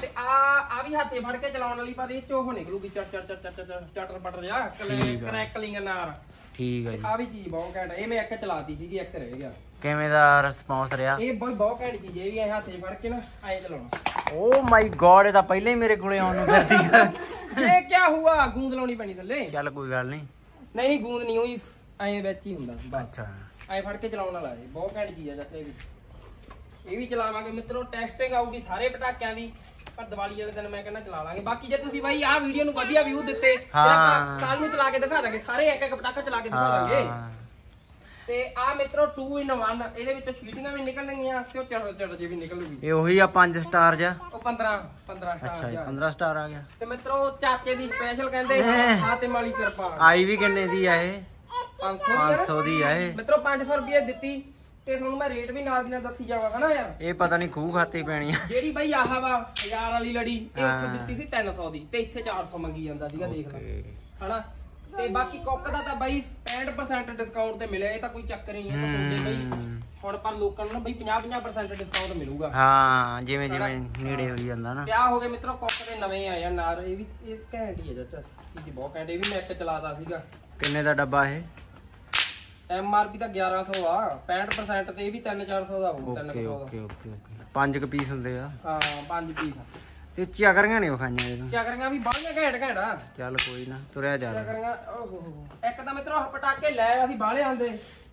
ਤੇ ਆ ਆ ਵੀ ਹੱਥੇ ਫੜ ਕੇ ਚਲਾਉਣ ਵਾਲੀ ਪਰ ਇਹ ਚੋਂ ਉਹ ਨਿਕਲੂਗੀ ਚੜ ਚੜ ਚੜ ਚੜ ਚਟਰ ਪਟਰ ਜਾ ਕਰੈਕਲਿੰਗ ਨਾਰ ਠੀਕ ਆ। ਜੀ। ਆ ਵੀ ਚੀਜ਼ ਬਹੁਤ ਘੈਂਟ। ਇਹ ਮੈਂ ਇੱਕ ਚਲਾਤੀ ਸੀਗੀ ਇੱਕ ਰਹਿ ਗਿਆ। ਕਿਵੇਂ ਦਾ ਰਿਸਪੌਂਸ ਰਿਹਾ? ਇਹ ਬਹੁਤ ਬਹੁਤ ਘੈਂਟ ਚੀਜ਼ ਹੈ। ਇਹ ਵੀ ਐ ਹੱਥੇ ਫੜ ਕੇ ਨਾ ਐ ਚਲਾਉਣਾ। ਓ ਮਾਈ ਗੋਡ ਇਹ ਤਾਂ ਪਹਿਲਾਂ ਹੀ ਮੇਰੇ ਕੋਲੇ ਆਉਣ ਨੂੰ ਫਿਰਦੀ ਆ। ਇਹ ਕੀ ਹੁਆ? ਗੂੰਦ ਲਾਉਣੀ ਪੈਣੀ ਥੱਲੇ। ਚੱਲ ਕੋਈ ਗੱਲ ਨਹੀਂ। ਨਹੀਂ ਗੂੰਦ ਨਹੀਂ ਹੋਈ ਐ ਵਿੱਚ ਹੀ ਹੁੰਦਾ ਅੱਛਾ। ਐ ਫੜ ਕੇ ਚਲਾਉਣ ਵਾਲਾ ਇਹ ਬਹੁਤ ਘੈਂਟ ਚੀਜ਼ ਆ ਜੱਤੇ ਵੀ। ਇਹ ਵੀ ਚਲਾਵਾਂਗੇ। ਮਿੱਤਰੋ ਟੈਸਟਿੰਗ ਆਊਗੀ ਸਾਰੇ ਪਟਾਕਿਆਂ ਦੀ। ਪਰ ਦੀਵਾਲੀ ਵਾਲੇ ਦਿਨ ਮੈਂ ਕਹਿੰਦਾ ਚਲਾ ਲਾਂਗੇ। ਬਾਕੀ ਜੇ ਤੁਸੀਂ ਬਾਈ ਆਹ ਵੀਡੀਓ ਨੂੰ ਵਧੀਆ ਵਿਊ ਦਿੱਤੇ ਤੇ। ਆਪਾਂ ਕੱਲ ਨੂੰ ਚਲਾ ਕੇ ਦਿਖਾ ਦਾਂਗੇ। ਸਾਰੇ ਇੱਕ ਇੱਕ ਪਟਾਕਾ ਚਲਾ ਕੇ ਦਿਖਾ ਦਾਂਗੇ। ਤੇ ਆ ਮਿੱਤਰੋ 2 ਇਨ 1 ਇਹਦੇ ਵਿੱਚੋਂ ਛੀਟੀਆਂ ਵੀ ਨਿਕਲਣਗੀਆਂ ਤੇ ਉਹ ਚੜ ਚੜ ਜੇ ਵੀ ਨਿਕਲੂਗੀ। ਇਹ ਉਹੀ ਆ 5 ਸਟਾਰ ਜਾ ਉਹ 15 15 ਅੱਛਾ ਸਟਾਰ ਜੀ ਜਾ 15 ਸਟਾਰ ਆ ਗਿਆ। ਤੇ ਮਿੱਤਰੋ ਚਾਚੇ ਦੀ ਸਪੈਸ਼ਲ ਕਹਿੰਦੇ ਹਾਤੇ ਮਾਲੀ ਕਿਰਪਾ। ਆਈ ਵੀ ਕਿੰਨੇ ਦੀ ਆ ਇਹ? 500 500 ਦੀ ਆ। ਇਹ। ਮਿੱਤਰੋ 500 ਰੁਪਏ ਦਿੱਤੀ। ਤੇ ਤੁਹਾਨੂੰ ਮੈਂ ਰੇਟ ਵੀ ਨਾਲ ਦੀ ਨਾਲ ਦੱਸੀ ਜਾਵਾਂ ਹਨਾ ਯਾਰ? ਇਹ ਪਤਾ ਨਹੀਂ ਖੂਹ ਖਾਤੇ ਪੈਣੀ ਆ। ਜਿਹੜੀ ਬਈ ਆਹ ਵਾ 1000 ਵਾਲੀ ਲੜੀ ਇਹ ਉੱਥੇ ਹਾਂ। ਦਿੱਤੀ ਸੀ 300 ਦੀ ਤੇ ਇੱਥੇ 400 ਮੰਗੀ ਜਾਂਦਾ ਸੀਗਾ ਦੇਖ ਲੈ। ਹਨਾ? ਤੇ ਬਾਕੀ ਕੁੱਕ ਦਾ ਤਾਂ ਬਾਈ 65% ਡਿਸਕਾਊਂਟ ਤੇ ਮਿਲਿਆ ਇਹ ਤਾਂ ਕੋਈ ਚੱਕਰ ਹੀ ਨਹੀਂ ਹੈ ਤੁਹਾਡੇ ਬਈ ਹੁਣ ਪਰ ਲੋਕਾਂ ਨੂੰ ਨਾ ਬਈ 50-50% ਡਿਸਕਾਊਂਟ ਮਿਲੂਗਾ। ਹਾਂ ਜਿਵੇਂ ਜਿਵੇਂ ਨੇੜੇ ਹੋਈ ਜਾਂਦਾ ਨਾ। ਤੇ ਆਹ ਹੋ ਗਏ ਮਿੱਤਰੋ ਕੁੱਕ ਦੇ ਨਵੇਂ ਆ ਨਾਰ ਇਹ ਵੀ ਇਹ ਘੈਂਟ ਹੀ ਹੈ ਚਾਚਾ। ਇਹ ਬਹੁਤ ਘੈਂਟ ਇਹ ਵੀ ਮੈਂ ਇੱਕ ਚਲਾਤਾ ਸੀਗਾ। ਕਿੰਨੇ ਦਾ ਡੱਬਾ ਇਹ? ਐਮ ਆਰ ਪੀ ਤਾਂ 1100 ਆ। 65% ਤੇ ਇਹ ਵੀ 3-400 ਦਾ ਹੋਊ 300 ਓਕੇ ਦਾ। Okay okay okay. ਪੰਜ ਕੁ ਪੀਸ ਹੁੰਦੇ ਆ। ਹਾਂ ਪੰਜ ਪੀਸ ਤੇ ਚਾਕਰੀਆਂ ਨਹੀਂ ਵਿਖਾਈਆਂ ਇਹਨੂੰ ਚੱਕਰੀਆਂ ਵੀ ਬਾਹਲੀਆਂ ਘੈਂਟ ਘੈਂਟ ਆ। ਚੱਲ ਕੋਈ ਨਾ ਤੁਰਿਆ ਜਾ ਚੱਕਰੀਆਂ ਓਹੋ ਇੱਕ ਤਾਂ ਮਿੱਤਰੋ ਪਟਾਕੇ ਲੈ ਅਸੀਂ ਬਾਹਲੇ ਆਂਦੇ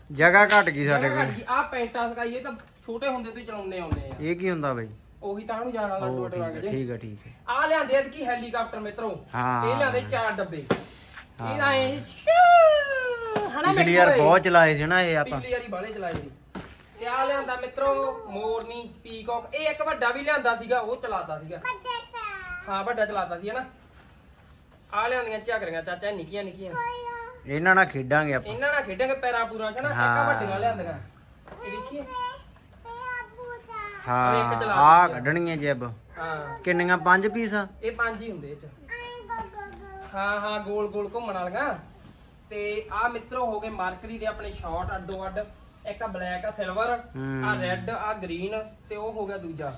ਜਗ੍ਹਾ ਘਟ ਗਈ ਸਾਡੇ ਕੋਲ। ਆ ਪੈਂਟਾਂ ਸਕਾਈ ਇਹ ਤਾਂ ਛੋਟੇ ਹੁੰਦੇ ਤੋਂ ਚਲਾਉਂਦੇ ਆਉਂਦੇ ਆ। ਇਹ ਕੀ ਹੁੰਦਾ ਬਈ? ਉਹੀ ਤਾਂ ਨੂੰ ਜਾਣ ਵਾਲਾ ਟੋਟ ਲੱਗ ਜੇ ਠੀਕ ਹੈ ਠੀਕ ਹੈ ਆ ਲਿਆਂਦੇ ਐਤਕੀ ਹੈਲੀਕਾਪਟਰ ਮਿੱਤਰੋ। ਹਾਂ। ਇਹ ਲਿਆਂਦੇ ਚਾਰ ਡੱਬੇ। ਹਾਂ। ਇਹ ਆਏ ਹਣਾ ਪਿਛਲੀ ਯਾਰ ਬਹੁਤ ਚਲਾਏ ਸੀ ਨਾ ਇਹ ਆਪਾਂ। ਪਿਛਲੀ ਵਾਰੀ ਬਾਲੇ ਚਲਾਏ ਸੀ। ਤੇ ਆ ਲਿਆਂਦਾ ਮਿੱਤਰੋ ਮੋਰਨੀ ਪੀਕੌਕ ਇਹ ਇੱਕ ਵੱਡਾ ਵੀ ਲਿਆਂਦਾ ਸੀਗਾ ਉਹ ਚਲਾਤਾ ਸੀਗਾ। ਹਾਂ ਵੱਡਾ ਚਲਾਤਾ ਸੀ ਹਨਾ। ਆ ਲਿਆਂਦੀਆਂ ਝਾਕਰੀਆਂ ਚਾਚਾ ਨਿੱਕੀਆਂ ਨਿੱਕੀਆਂ। ਇਹਨਾਂ ਨਾਲ ਖੇਡਾਂਗੇ ਆਪਾਂ। ਇਹਨਾਂ ਨਾਲ ਖੇਡਾਂਗੇ ਪੈਰਾਂ ਪੂਰਾਂ ਚ ਨਾ ਇੱਕ। ਵੱਡੀਆਂ ਲਿਆਂਦੀਆਂ। ਇਹ ਦੇਖੀਏ ਹਾਂ ਇੱਕ ਚਲਾ ਆ। ਕੱਢਣੀਆਂ ਜੈਬ ਹਾਂ। ਕਿੰਨੀਆਂ? ਪੰਜ ਪੀਸ ਇਹ ਪੰਜ ਹੀ ਹੁੰਦੇ ਇਹ ਚ। ਹਾਂ ਹਾਂ ਗੋਲ ਗੋਲ ਘੁੰਮਣ ਵਾਲੀਆਂ। ਤੇ ਆ ਮਿੱਤਰੋ ਹੋ ਗਏ ਮਾਰਕਰੀ ਦੇ ਆਪਣੇ ਸ਼ਾਰਟ ਅੱਡੋ ਅੱਡ। ਇੱਕ ਆ ਬਲੈਕ ਆ ਸਿਲਵਰ। ਆ ਰੈੱਡ ਆ ਗ੍ਰੀਨ ਤੇ ਉਹ ਹੋ ਗਿਆ ਦੂਜਾ।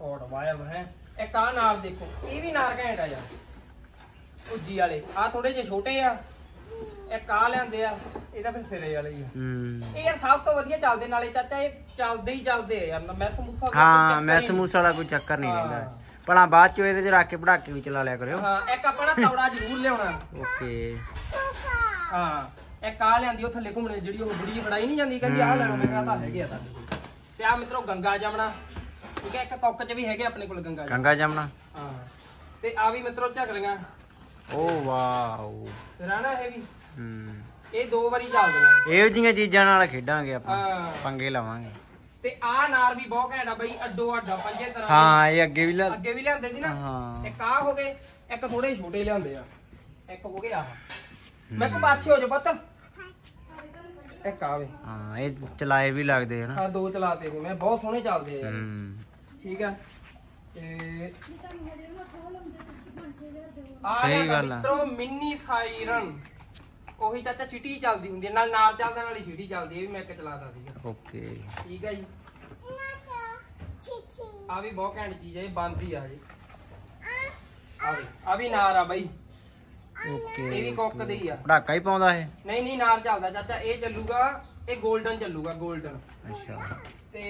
ਹੌਟ ਵਾਇਆ ਹੈ। ਇੱਕ ਆ ਨਾਲ ਦੇਖੋ ਇਹ ਵੀ ਨਾਲ ਘੈਂਟ ਆ ਯਾਰ। ਉੱਜੀ ਵਾਲੇ ਆ ਥੋੜੇ ਜਿਹੇ ਛੋਟੇ ਆ। ਇੱਕ ਆ ਲਿਆਂਦੇ ਆ ਇਹ ਤਾਂ ਫਿਰ ਸਿਰੇ ਵਾਲੇ ਹੀ ਆ। ਇਹ ਯਾਰ ਸਭ ਤੋਂ ਵਧੀਆ ਚੱਲਦੇ ਨਾਲੇ ਚਾਚਾ ਇਹ ਚੱਲਦੇ ਹੀ ਚੱਲਦੇ ਆ ਯਾਰ। ਮੈਂ ਸਮੂਸਾ ਦਾ ਹਾਂ ਕੋਈ ਮੈਂ ਚੱਕਰ ਹੀ ਸਮੂਸ ਵਾਲਾ ਕੋਈ ਚੱਕਰ ਨਹੀਂ। ਰਹਿੰਦਾ। ਭਲਾ ਬਾਅਦ ਚ ਇਹਦੇ ਚ ਰੱਖ ਕੇ ਪੜਾਕੇ ਵੀ ਚਲਾ ਲਿਆ ਕਰਿਓ। ਹਾਂ ਇੱਕ ਆਪਣਾ ਤੌੜਾ ਜ਼ਰੂਰ ਲਿਆਉਣਾ। ਓਕੇ। ਹਾਂ ਇੱਕ ਆ ਲਿਆਂਦੀ ਉਹ ਥੱਲੇ ਘੁੰਮਣੇ ਜਿਹੜੀ ਉਹ ਬੁੜੀ ਫੜਾਈ ਨਹੀਂ ਜਾਂਦੀ ਕਹਿੰਦੀ ਆਹ ਲੈ ਲਓ ਮੈਂ ਕਿਹਾ ਤਾਂ ਹੈਗੇ ਆ ਤੁਹਾਡੇ ਕੋਲ। ਤੇ ਆ ਮਿੱਤਰੋ ਗੰਗਾ ਜਮਨਾ ਠੀਕ ਹੈ ਇੱਕ ਕੁੱਕ ਚ ਵੀ ਹੈਗੇ ਆਪਣੇ ਕੋਲ ਗੰਗਾ ਗੰਗਾ ਜਮਨਾ ਹਾਂ ਤੇ ਆ ਵੀ ਮਿੱਤਰੋ ਝਗਲੀਆਂ ਓ ਵਾਓ। ਰਾਣਾ ਇਹ ਵੀ। ਹੂੰ। ਇਹ ਦੋ ਵਾਰੀ ਚੱਲਦੀਆਂ ਇਹੋ ਜਿਹੀਆਂ ਚੀਜ਼ਾਂ ਨਾਲ ਖੇਡਾਂਗੇ ਆਪਾਂ ਪੰਗੇ ਲਾਵਾਂਗੇ। ਤੇ ਆ ਨਾਰ ਵੀ ਬਹੁਤ ਘੈਂਟ ਆ ਬਈ ਅੱਡੋ ਅੱਡਾ ਪੰਜੇ ਤਰ੍ਹਾਂ ਦੇ। ਹਾਂ ਇਹ ਅੱਗੇ ਵੀ ਲਾ ਅੱਗੇ ਵੀ ਲਿਆਂਦੇ ਸੀ ਨਾ। ਹਾਂ। ਇੱਕ ਆ ਹੋ ਗਏ ਇੱਕ ਥੋੜੇ ਛੋਟੇ ਲਿਆਂਦੇ ਆ। ਇੱਕ ਹੋ ਗਏ ਆਹ। ਮੈਂ ਕੋ ਪਾਛੇ ਹੋ ਜਾ ਪੁੱਤ। ਇੱਕ ਆਵੇ ਹਾਂ ਇਹ ਚਲਾਏ ਵੀ ਲੱਗਦੇ ਹਨ ਆ ਦੋ ਚਲਾਤੇ ਨੇ ਮੈਂ ਬਹੁਤ ਸੋਹਣੇ ਚੱਲਦੇ ਆ। ਹੂੰ। ਠੀਕ ਆ। ਤੇ ਆ ਸਹੀ ਸਹੀ ਗੱਲ ਆ। ਮਿੱਤਰੋ ਮਿੰਨੀ ਸਾਇਰਨ ਉਹੀ ਚਾਚਾ ਸਿਟੀ ਚੱਲਦੀ ਹੁੰਦੀ ਹੈ ਨਾਲ ਨਾਲ ਚੱਲਦਾ ਨਾਲ ਹੀ ਸਿਟੀ ਚੱਲਦੀ ਹੈ ਇਹ ਵੀ ਮੈਂ ਇੱਕ ਚਲਾਦਾ ਸੀਗਾ। ਓਕੇ। ਠੀਕ ਆ ਜੀ। ਆ ਵੀ ਬਹੁਤ ਘੈਂਟ ਚੀਜ਼ ਹੈ ਇਹ ਬੰਦੀ ਆ ਜੀ ਆ ਵੀ ਆ ਵੀ ਨਾਰ ਆ ਬਾਈ। ਓਕੇ। ਇਹ ਵੀ ਕੁੱਕ ਦੇ ਹੀ ਆ। ਪੜਾਕਾ ਹੀ ਪਾਉਂਦਾ ਇਹ? ਨਹੀਂ ਨਹੀਂ ਨਾਰ ਚੱਲਦਾ ਚਾਚਾ ਇਹ ਚੱਲੂਗਾ ਇਹ 골ਡਨ ਚੱਲੂਗਾ 골ਡਨ ਅੱਛਾ। ਤੇ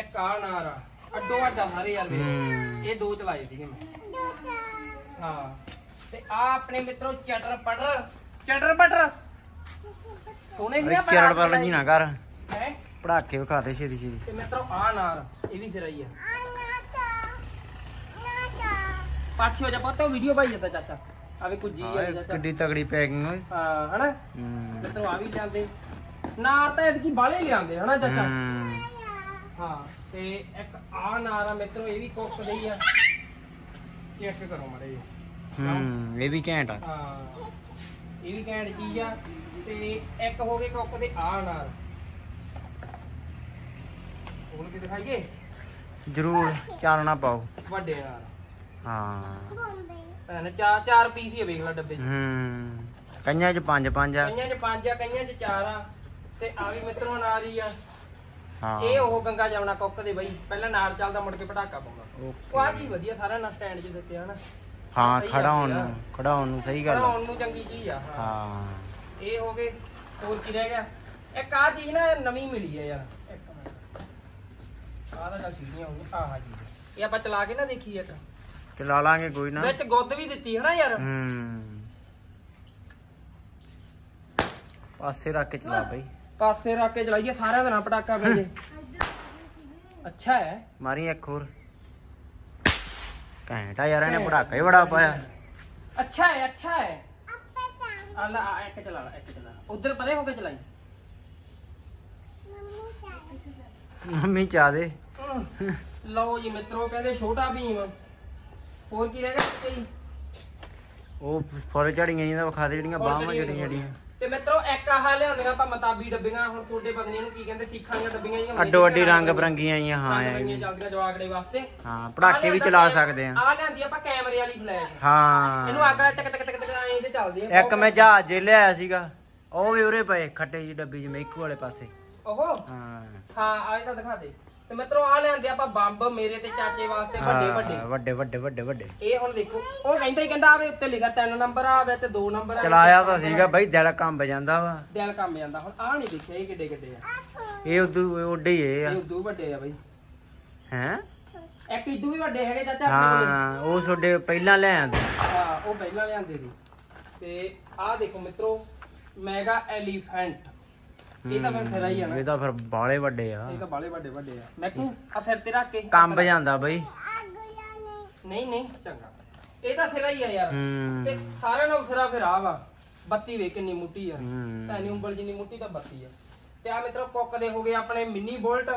ਇੱਕ ਆ ਨਾਰ ਆ ਅੱਡੋ ਅੱਡਾ ਸਾਰੇ ਯਾਰ। ਹੂੰ। ਇਹ ਦੋ ਚਲਾਏ ਸੀਗੇ ਮੈਂ। ਹਾਂ। ਤੇ ਆ ਆਪਣੇ ਮਿੱਤਰੋ ਚਟਰ ਪਟਰ ਚਟਰ ਵੀ ਅਰੇ ਆ ਪਰ ਚਰੜ ਪਰ ਜੀ ਨਾ ਕਰ। ਹੈ? ਪੜਾਕੇ ਵਿਖਾਤੇ ਛੇਤੀ ਛੇਤੀ। ਤੇ ਮਿੱਤਰੋ ਆ ਨਾਰ ਇਹ ਵੀ ਸਿਰਾ ਹੀ ਆ। ਪਾਛੇ ਹੋ ਜਾ ਪੁੱਤ ਉਹ ਵੀਡੀਓ ਭਾਈ ਜਾਂਦਾ ਚਾਚਾ। ਆਵੇ ਕੁਝ ਜੀ ਆ ਇਹ ਚਾਚਾ। ਕਿੱਡੀ ਤਗੜੀ ਪੈਕਿੰਗ ਓਏ। ਹਾਂ ਹਨਾ? ਹੂੰ। ਮਿੱਤਰੋ ਆ ਵੀ ਲਿਆਂਦੇ। ਨਾਰ ਤਾਂ ਐਤਕੀ ਬਾਲੇ ਲਿਆਂਦੇ ਹਨਾ ਚਾਚਾ? ਹੂੰ। ਹਾਂ ਤੇ ਇੱਕ ਆ ਨਾਰ ਆ ਮਿੱਤਰੋ ਇਹ ਵੀ ਕੁੱਕ ਦੇ ਹੀ ਆ। ਚੈੱਕ ਕਰੋ ਮੜੇ ਹੂੰ ਇਹ ਵੀ ਘੈਂਟ ਆ। ਹਾਂ। ਇਹ ਵੀ ਘੈਂਟ ਚੀਜ਼ ਆ ਤੇ ਇੱਕ ਹੋ ਗਏ ਕੁੱਕ ਦੇ ਆ ਨਾਰ ਹੋਰ ਕੀ ਦਿਖਾਈਏ? ਜ਼ਰੂਰ ਚਾਨਣਾ ਪਾਓ। ਵੱਡੇ ਨਾਰ ਹਾਂ। ਭੈਣ ਚਾਰ ਚਾਰ ਪੀਸ ਹੀ ਆ ਵੇਖ ਲੈ ਡੱਬੇ 'ਚ। ਹੂੰ। ਕਈਆਂ ਚ ਪੰਜ ਪੰਜ ਆ। ਕਈਆਂ 'ਚ ਪੰਜ ਆ ਕਈਆਂ 'ਚ ਚਾਰ ਆ। ਤੇ ਆ ਵੀ ਮਿੱਤਰੋ ਨਾਰ ਹੀ ਆ। ਹਾਂ। ਇਹ ਉਹ ਗੰਗਾ ਜਮਨਾ ਕੁੱਕ ਦੇ ਬਈ ਪਹਿਲਾਂ ਨਾਰ ਚੱਲਦਾ ਮੁੜ ਕੇ ਪਟਾਕਾ ਪਾਉਂਦਾ। ਉਹ ਆ ਜੀ ਵਧੀਆ ਸਾਰਾ ਨਾ ਸਟੈਂਡ 'ਚ ਦਿੱਤੇ ਹਨ ਹਾਂ ਸਹੀ ਖੜਾ ਹੋਣ ਗੱਲ ਆ। ਨੂੰ ਖੜਾ ਹੋਣ ਨੂੰ ਸਹੀ ਗੱਲ ਆ। ਬਣਾਉਣ ਨੂੰ ਚੰਗੀ ਚੀਜ਼ ਆ ਹਾਂ। ਹਾਂ। ਇਹ ਹੋ ਗਏ ਹੋਰ ਕੀ ਰਹਿ ਗਿਆ? ਇੱਕ ਆ ਚੀਜ਼ ਨਾ ਨਵੀਂ ਮਿਲੀ ਹੈ ਯਾਰ। ਇੱਕ ਮਿੰਟ। ਆਹ ਤਾਂ ਚੱਲ ਸੀੜੀਆਂ ਹੋਈਆਂ ਆਹ ਜੀ ਇਹ ਆਪਾਂ ਚਲਾ ਕੇ ਨਾ ਦੇਖੀ ਇੱਕ। ਚਲਾ ਲਾਂਗੇ ਕੋਈ ਨਾ। ਵਿੱਚ ਗੁੱਦ ਵੀ ਦਿੱਤੀ ਹੈ ਨਾ ਯਾਰ। ਹੂੰ। ਪਾਸੇ ਰੱਖ ਕੇ ਚਲਾ ਬਈ। ਪਾਸੇ ਰੱਖ ਕੇ ਚਲਾਈਏ ਸਾਰਿਆਂ ਦਾ ਨਾ ਪਟਾਕਾ ਪੈ ਜੇ। ਅੱਛਾ ਹੈ। ਮਾਰੀ ਇੱਕ ਹੋਰ। ਘੈਂਟਾ ਯਾਰ ਇਹਨੇ ਪੜਾਕਾ ਹੀ ਬੜਾ ਪਾਇਆ। ਅੱਛਾ ਹੈ ਅੱਛਾ ਹੈ। ਆ ਲੈ ਆ ਇੱਕ ਚਲਾ ਲੈ ਇੱਕ ਚਲਾ ਉਧਰ ਪਰੇ ਹੋ ਕੇ ਚਲਾਈ। ਮੰਮੀ ਚਾਹ ਦੇ। ਲਓ ਜੀ ਮਿੱਤਰੋ ਕਹਿੰਦੇ ਛੋਟਾ ਭੀਮ। ਹੋਰ ਕੀ ਰਹਿ ਗਿਆ ਜੀ ਉਹ ਫੁੱਲ ਝੜੀਆਂ ਜਿਹਦਾ ਵਿਖਾ ਦੇ ਜਿਹੜੀਆਂ ਬਾਹਾਂ ਜਿਹੜੀਆਂ ਜਿਹੜੀਆਂ ਜਿਹੜੀਆਂ। ਤੇ ਮਿੱਤਰੋ ਇੱਕ ਆਹ ਲਿਆਉਂਦੀਆਂ ਆਪਾਂ ਮਤਾਬੀ ਡੱਬੀਆਂ। ਹੁਣ ਤੁਹਾਡੇ ਪਤਾ ਨਹੀਂ ਇਹਨੂੰ ਕੀ ਕਹਿੰਦੇ? ਸਿੱਖਾਂ ਦੀਆਂ ਡੱਬੀਆਂ ਜਿਹੀਆਂ ਅੱਡੋ ਅੱਡੀ ਰੰਗ ਬਰੰਗੀਆਂ ਆਈਆਂ ਹਾਂ ਇਹ। ਚੱਲਦੀਆਂ ਜਵਾਕੜੇ ਵਾਸਤੇ। ਹਾਂ ਪੜਾਕੇ ਵੀ ਚਲਾ ਸਕਦੇ ਆ ਆ ਲਿਆਂਦੀ ਆਪਾਂ ਕੈਮਰੇ ਵਾਲੀ ਫਲੈਸ਼। ਹਾਂ। ਇਹਨੂੰ ਅੱਗ ਟਕ ਟਕ ਟਕ ਟਕ ਐਂ ਤੇ ਚੱਲਦੀ ਆ। ਇੱਕ ਮੈਂ ਜਹਾਜ਼ ਜੇ ਲਿਆਇਆ ਸੀਗਾ ਉਹ ਵੀ ਉਰੇ ਪਏ ਖੱਟੇ ਜੀ ਡੱਬੀ ਚ ਮੇਕੂ ਵਾਲੇ ਪਾਸੇ। ਓਹੋ। ਹਾਂ। ਹਾਂ ਆਏ ਤਾਂ ਦਿਖਾ ਦੇ। ਤੇ ਮਿੱਤਰੋ ਆ ਲਿਆਂਦੇ ਆਪਾਂ ਬੰਬ ਮੇਰੇ ਤੇ ਚਾਚੇ ਵਾਸਤੇ ਵੱਡੇ ਵੱਡੇ। ਵੱਡੇ ਵੱਡੇ ਵੱਡੇ ਵੱਡੇ। ਇਹ ਹੁਣ ਦੇਖੋ ਉਹ ਕਹਿੰਦਾ ਹੀ ਕਹਿੰਦਾ ਆਵੇ ਉੱਤੇ ਲਿਖਿਆ 3 ਨੰਬਰ ਆਵੇ ਤੇ 2 ਨੰਬਰ ਚਲਾਇਆ ਤਾਂ ਸੀਗਾ ਬਈ ਦਿਲ ਕੰਬ ਜਾਂਦਾ ਵਾ। ਦਿਲ ਕੰਮ ਜਾਂਦਾ। ਹੁਣ ਆ ਨਹੀਂ ਦੇਖਿਆ ਇਹ ਕਿੱਡੇ ਕਿੱਡੇ ਆ। ਇਹ ਉਦੋਂ ਉੱਡੇ ਹੀ ਆ। ਇਹ ਉਦੋਂ ਵੱਡੇ ਆ ਬਈ। ਹੈ? ਇੱਕ ਇਦੋਂ ਵੀ ਵੱਡੇ ਹੈਗੇ ਚਾਚਾ ਹਾਂ ਉਹ ਤੁਹਾਡੇ ਪਹਿਲਾਂ ਲੈ ਆਂਦੇ ਹਾਂ ਉਹ ਪਹਿਲਾਂ ਲਿਆਂਦੇ ਸੀ। ਤੇ ਆਹ ਦੇਖੋ ਮਿੱਤਰੋ ਮੈਗਾ ਐਲੀਫੈਂਟ। ਇਹ ਤਾਂ ਫਿਰ ਸਿਰਾ ਹੀ ਆ ਨਾ। ਇਹ ਤਾਂ ਫਿਰ ਬਾਲੇ ਵੱਡੇ ਆ। ਇਹ ਤਾਂ ਬਾਲੇ ਵੱਡੇ ਵੱਡੇ ਆ। ਮੈਕੂ ਆ ਸਿਰ ਤੇ ਰੱਖ ਕੇ ਕੰਬ ਜਾਂਦਾ ਬਈ। ਨਹੀਂ ਨਹੀਂ ਚੰਗਾ। ਇਹ ਤਾਂ ਸਿਰਾ ਹੀ ਆ ਯਾਰ। ਤੇ ਸਾਰਿਆਂ ਨਾਲੋਂ ਸਿਰਾ ਫਿਰ ਆ ਵਾ। ਬੱਤੀ ਵੇ ਕਿੰਨੀ ਮੁੱਟੀ ਆ। ਐਨੀ ਉਂਗਲ ਜਿੰਨੀ ਮੁੱਟੀ ਤਾਂ ਬੱਤੀ ਆ। ਤੇ ਆ ਮਿੱਤਰੋ ਕੁੱਕ ਦੇ ਹੋ ਗਏ ਆਪਣੇ ਮਿੰਨੀ ਬੋਲਟ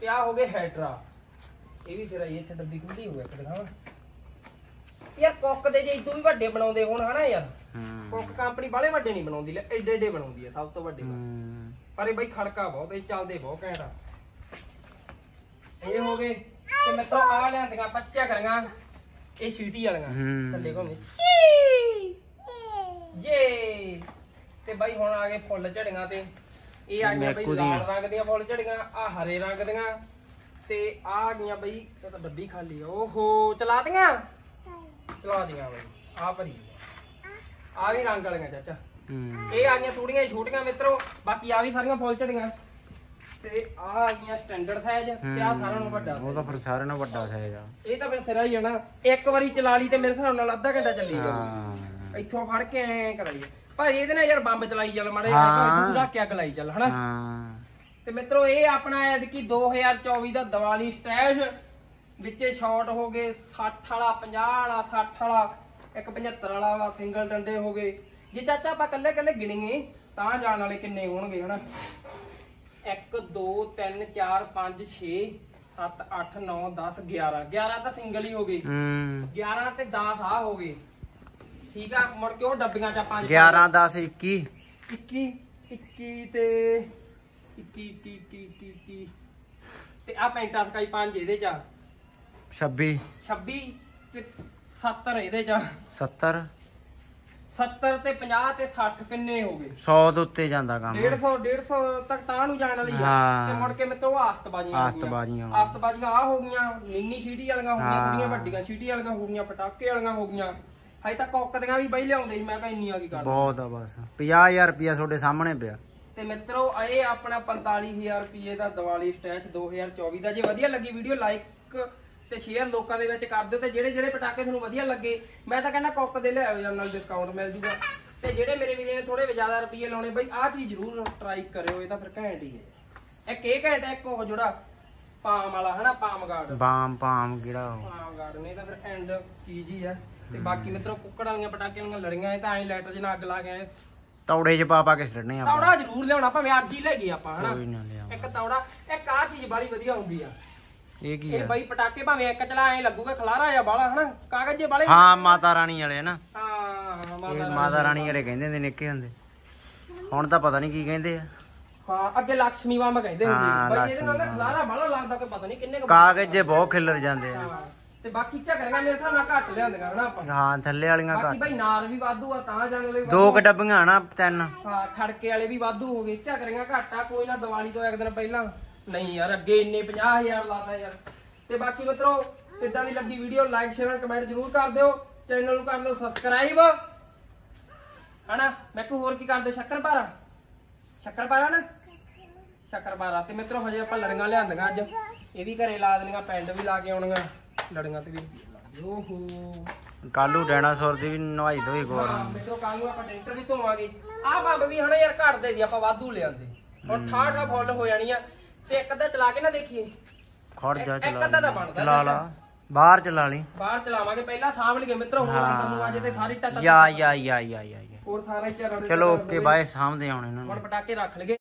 ਤੇ ਆ ਹੋ ਗਏ ਹੈਡਰਾ। ਇਹ ਵੀ ਸਿਰਾ ਹੀ ਇੱਥੇ ਡੱਬੀ ਖੁੱਲੀ ਹੋ ਗਿਆ ਇੱਕ ਦਿਖਾਵਾਂ। ਯਾਰ ਕੁੱਕ ਦੇ ਜੇ ਇਦੋਂ ਵੀ ਵੱਡੇ ਬਣਾਉਂਦੇ ਹੋਣ ਹਨਾ ਯਾਰ। ਕੁੱਕ ਕੰਪਨੀ ਬਾਲੇ ਵੱਡੇ ਨਹੀਂ ਬਣਾਉਂਦੀ ਲੈ ਏਡੇ ਏਡੇ ਬਣਾਉਂਦੀ ਆ ਸਭ ਤੋਂ ਵੱਡੇ। ਪਰ ਇਹ ਬਈ ਖੜਕਾ ਬਹੁਤ ਇਹ ਚੱਲਦੇ ਬਹੁਤ ਘੈਂਟ ਆ। ਇਹ ਹੋ ਗਏ ਤੇ ਮੈਂ ਤਾਂ ਆ ਲਿਆਂਦੀਆਂ ਪੱਚਾ ਕਰਾਂਗਾ ਇਹ ਸੀਟੀ ਵਾਲੀਆਂ। ਥੱਲੇ ਘੁੰਮੇ। ਜੇ ਤੇ ਬਾਈ ਹੁਣ ਆ ਗਏ ਫੁੱਲ ਝੜੀਆਂ ਤੇ। ਇਹ ਆ ਗਈਆਂ ਬਈ ਲਾਲ। ਰੰਗ ਦੀਆਂ ਫੁੱਲ ਝੜੀਆਂ ਆ ਹਰੇ ਰੰਗ ਦੀਆਂ। ਤੇ ਆ ਗਈਆਂ ਬਈ ਇਹ ਤਾਂ ਡੱਬੀ ਖਾਲੀ ਓਹੋ ਚਲਾ ਦੀਆਂ? ਚਲਾ ਦੀਆਂ ਬਈ ਆ ਭਰੀ ਆ ਵੀ ਰੰਗ ਵਾਲੀਆਂ ਚਾਚਾ। ਇਹ ਆ ਗਈਆਂ ਥੋੜੀਆਂ ਛੋਟੀਆਂ ਮਿੱਤਰੋ ਬਾਕੀ ਆ ਵੀ ਸਾਰੀਆਂ ਫੁੱਲ ਝੜੀਆਂ ਤੇ ਆ ਆ ਗਈਆਂ ਸਟੈਂਡਰਡ ਸਾਈਜ਼ ਤੇ ਆ ਸਾਰਿਆਂ ਨਾਲੋਂ ਵੱਡਾ ਉਹ ਤਾਂ ਫਿਰ ਸਾਰਿਆਂ ਨਾਲੋਂ ਵੱਡਾ ਸਾਈਜ਼ ਆ। ਇਹ ਤਾਂ ਫਿਰ ਸਿਰਾ ਹੀ ਆ ਨਾ। ਇੱਕ ਵਾਰੀ ਚਲਾ ਲਈ ਤੇ ਮੇਰੇ ਹਿਸਾਬ ਨਾਲ ਅੱਧਾ ਘੰਟਾ ਚੱਲੀ ਜਾਊ। ਇੱਥੋਂ ਫੜ ਕੇ ਐ ਕਰਾਈਏ ਭਾਈ ਇਹਦੇ ਨਾਲ ਯਾਰ ਬੰਬ ਚਲਾਈ ਚੱਲ ਮਾੜੇ। ਪੂਰਾ ਕਿਆ ਗਲਾਈ ਚੱਲ ਹਨਾ? ਤੇ ਮਿੱਤਰੋ ਇਹ ਆਪਣਾ ਐਤਕੀ 2024 ਦਾ ਦੀਵਾਲੀ ਸਟੈਸ਼ ਵਿੱਚੇ ਸ਼ਾਰਟ ਹੋ ਗਏ 60 ਵਾਲਾ 50 ਵਾਲਾ 60 ਵਾਲਾ ਇੱਕ 75 ਵਾਲਾ ਵਾ ਸਿੰਗਲ ਡੰਡੇ ਹੋ ਗਏ। ਜੇ ਚਾਚਾ ਆਪਾਂ ਕੱਲੇ ਕੱਲੇ ਗਿਣੀਏ ਤਾਂ ਜਾਣ ਵਾਲੇ ਕਿੰਨੇ ਹੋਣਗੇ ਹਨਾ? 1 2 3 4 5 6 7 8 9 10 11 11 ਤਾਂ ਸਿੰਗਲ ਹੀ ਹੋ ਗਏ। ਹੂੰ। 11 ਤੇ 10 ਆ ਹੋ ਗਏ। ਠੀਕ ਆ ਮੁੜ ਕੇ ਉਹ ਡੱਬੀਆਂ ਚ ਆਪਾਂ 11 10 21 21 21 ਤੇ 21 21 21 21 ਤੇ ਆ ਪੈਂਟਾ ਸਕਾਈ ਪੰਜ ਇਹਦੇ ਚ। 26 26 ਤੇ 70 ਇਹਦੇ ਚ। ਆ। 70 70 ਤੇ 50 ਤੇ 60 ਕਿੰਨੇ ਹੋ ਗਏ? 100 ਦੇ ਉੱਤੇ ਜਾਂਦਾ ਕੰਮ। 150 150 ਤੱਕ ਤਾਂ ਨੂੰ ਜਾਣ ਵਾਲੀ ਆ। ਹਾਂ। ਤੇ ਮੁੜ ਕੇ ਮਿੱਤਰੋ ਆਸਤਬਾਜ਼ੀਆਂ ਆ ਗਈਆਂ। ਆਸਤਬਾਜ਼ੀਆਂ। ਆਸਤਬਾਜ਼ੀਆਂ ਆ ਹੋ ਗਈਆਂ। ਮਿੰਨੀ ਸੀਟੀ ਵਾਲੀਆਂ ਹੋ ਗਈਆਂ ਹਾਂ। ਕੁੜੀਆਂ ਵੱਡੀਆਂ ਸੀਟੀ ਵਾਲੀਆਂ ਹੋ ਗਈਆਂ ਪਟਾਕੇ ਵਾਲੀਆਂ ਹੋ ਗਈਆਂ। ਹਜੇ ਤਾਂ ਵੀ ਬਈ ਲਿਆਉਂਦੇ ਸੀ। ਮੈਂ ਕਿਹਾ ਇੰਨੀਆਂ ਕੀ ਕਰ ਬਹੁਤ ਆ ਬਸ। 50000 ਰੁਪਿਆ ਤੁਹਾਡੇ ਸਾਹਮਣੇ ਪਿਆ। ਤੇ ਮਿੱਤਰੋ ਇਹ ਆਪਣਾ 45000 ਰੁਪਏ ਦਾ ਦੀਵਾਲੀ ਸਟੈਸ਼ 2024 ਦਾ। ਜੇ ਵਧੀਆ ਲੱਗੀ ਵੀਡੀਓ ਲਾਈਕ ਤੇ ਸ਼ੇਅਰ ਲੋਕਾਂ ਦੇ ਵਿੱਚ ਕਰ ਦਿਓ ਤੇ ਜਿਹੜੇ ਜਿਹੜੇ ਪਟਾਕੇ ਤੁਹਾਨੂੰ ਵਧੀਆ ਲੱਗੇ ਮੈਂ ਤਾਂ ਕਹਿੰਦਾ ਕੁੱਕ ਦੇ ਲਿਆਓ ਜਾਂ ਨਾਲ ਡਿਸਕਾਊਂਟ ਮਿਲ ਜੂਗਾ। ਤੇ ਜਿਹੜੇ ਮੇਰੇ ਵੀਰੇ ਨੇ ਥੋੜੇ ਜ਼ਿਆਦਾ ਰੁਪਏ ਲਾਉਣੇ ਬਈ ਆਹ ਚੀਜ਼ ਜ਼ਰੂਰ ਟਰਾਈ ਕਰਿਓ ਇਹ ਤਾਂ ਫਿਰ ਘੈਂਟ ਹੀ ਹੈ। ਇੱਕ ਇਹ ਘੈਂਟ ਹੈ ਇੱਕ ਉਹ ਜਿਹੜਾ ਪਾਮ ਵਾਲਾ ਹਨਾ ਪਾਮ ਗਾਰਡ ਬਾਮ ਪਾਮ ਕਿਹੜਾ ਉਹ? ਪਾਮ ਗਾਰਡ ਨੇ ਤਾਂ ਫਿਰ ਐਂਡ ਚੀਜ਼ ਹੀ ਆ। ਤੇ ਬਾਕੀ ਮਿੱਤਰੋ ਕੁੱਕੜਾਂ ਵਾਲੀਆਂ ਪਟਾਕਿਆਂ ਵਾਲੀਆਂ ਲੜੀਆਂ ਇਹ ਤਾਂ ਐਂ ਲਾਈਟਰ ਜਿਹਾ ਅੱਗ ਲਾ ਆਏ। ਤੌੜੇ 'ਚ ਪਾ ਪਾ ਕੇ ਛੱਡਣੇ ਆਪਾਂ। ਤੌੜਾ ਜ਼ਰੂਰ ਲਿਆਉਣਾ ਭਾਵੇਂ ਅੱਜ ਹੀ ਲੈ ਗਏ ਆਪਾਂ ਹਨਾ। ਕੋਈ ਨਾ ਲਿਆ ਇੱਕ ਤੌੜਾ ਇੱਕ ਆ ਚੀਜ਼ ਬਾਲੀ ਵਧੀਆ ਹੁੰਦੀ ਆ। ਇਹ ਕੀ ਆ? ਇਹ ਬਾਈ ਪਟਾਕੇ ਭਾਵੇਂ ਇੱਕ ਚਲਾ ਐ ਲੱਗੂਗਾ ਖਲਾਰਾ ਜਾਂ ਬਾਲਾ ਹਨਾ? ਕਾਗਜ਼ ਜੇ ਬਾਲੇ ਹਾਂ ਮਾਤਾ ਰਾਣੀ ਵਾਲੇ ਹਨਾ? ਹਾਂ ਇਹ ਮਾਤਾ ਰਾਣੀ ਵਾਲੇ। ਕਹਿੰਦੇ ਹੁੰਦੇ ਨਿੱਕੇ ਹੁੰਦੇ। ਹੁਣ ਤਾਂ ਪਤਾ ਨਹੀਂ ਕੀ ਕਹਿੰਦੇ ਆ। ਹਾਂ ਅੱਗੇ ਲక్ష్ਮੀ ਵਾਂਬ ਕਹਿੰਦੇ ਹੁੰਦੇ। ਬਾਈ ਇਹਦੇ ਨਾਲ ਖਲਾਰਾ ਬਾਲਾ ਲੱਗਦਾ ਕੋਈ ਪਤਾ ਨਹੀਂ ਕਿੰਨੇ ਬਹੁਤ ਖਿੱਲਰ ਜਾਂਦੇ ਆ। ਬਾਕੀ ਝਗੜੀਆਂ ਮੇਰੇ ਨਾਲ ਵੀ ਵਾਧੂ ਆ ਤਾਂ ਜੰਗਲੇ ਦੋ ਕ ਡੱਬੀਆਂ ਹਨਾ ਤਿੰਨ। ਹਾਂ ਖੜਕੇ ਵਾਲੇ ਵੀ ਵਾਧੂ ਹੋ ਗਏ ਝਗੜੀਆਂ ਘੱਟ ਆ ਕੋਈ ਨਾ ਦੀਵਾਲੀ ਤੋਂ ਇੱਕ ਦਿਨ ਪਹਿਲਾਂ। ਨਹੀਂ ਯਾਰ ਅੱਗੇ ਇੰਨੇ 50000 ਲਾਤਾ ਯਾਰ। ਤੇ ਬਾਕੀ ਮਿੱਤਰੋ ਕਿੱਦਾਂ ਦੀ ਲੱਗੀ ਵੀਡੀਓ ਲਾਈਕ ਸ਼ੇਅਰ ਕਮੈਂਟ ਜ਼ਰੂਰ ਕਰ ਦਿਓ। ਚੈਨਲ ਨੂੰ ਕਰ ਦਿਓ ਸਬਸਕ੍ਰਾਈਬ ਹਨਾ? ਮੈਂ ਕੋ ਹੋਰ ਕੀ ਕਰ ਦਿਓ? ਸ਼ੱਕਰ ਪਾਰਾ? ਸ਼ੱਕਰ ਪਾਰਾ ਨਾ? ਸ਼ੱਕਰ ਪਾਰਾ। ਤੇ ਮਿੱਤਰੋ ਹਜੇ ਆਪਾਂ ਲੜੀਆਂ ਲਿਆਂਦੀਆਂ ਅੱਜ। ਇਹ ਵੀ ਘਰੇ ਲਾ ਦੇਣੀਆਂ ਪਿੰਡ ਵੀ ਲਾ ਕੇ ਆਉਣੀਆਂ। ਲੜੀਆਂ ਤੇ ਵੀ ਓਹੋ। ਕਾਲੂ ਡਾਇਨਾਸੌਰ ਦੀ ਵੀ ਨਵਾਈ ਦੋਈ ਗੋਰ ਮਿੱਤਰੋ ਕੱਲ ਨੂੰ ਆਪਾਂ ਟਰੈਕਟਰ ਵੀ ਧੋਵਾਂਗੇ। ਆਹ ਬੰਬ ਵੀ ਹਨਾ ਯਾਰ ਘਟਦੇ ਸੀ ਆਪਾਂ ਵਾਧੂ ਲਿਆਂਦੇ। ਹੁਣ ਠਾਠ ਫੁੱਲ ਹੋ ਜਾਣੀ ਆ। ਤੇ ਇੱਕ ਅੱਧਾ ਚਲਾ ਕੇ ਨਾ ਦੇਖੀਏ। ਖੜ ਜਾ ਇੱਕ ਚਲਾ ਅੱਧਾ ਤਾਂ ਬਣਦਾ ਚਲਾ ਲਾ। ਬਾਹਰ ਚਲਾ ਲਈ। ਬਾਹਰ ਚਲਾਵਾਂਗੇ ਪਹਿਲਾਂ ਸਾਂਭ ਲਈਏ ਮਿੱਤਰੋ ਹੋਰ ਅੰਦਰ ਨੂੰ ਅੱਜ ਤੇ ਸਾਰੀ ਟੱਟ ਯਾ ਯਾ ਯਾ ਯਾ ਯਾ। ਹੋਰ ਸਾਰਾ ਚਲੋ ਓਕੇ ਬਾਏ ਸਾਹਮਣੇ ਆਉਣੇ ਇਹਨਾਂ ਨੂੰ। ਹੁਣ ਪਟਾਕੇ ਰੱਖ ਲਈਏ।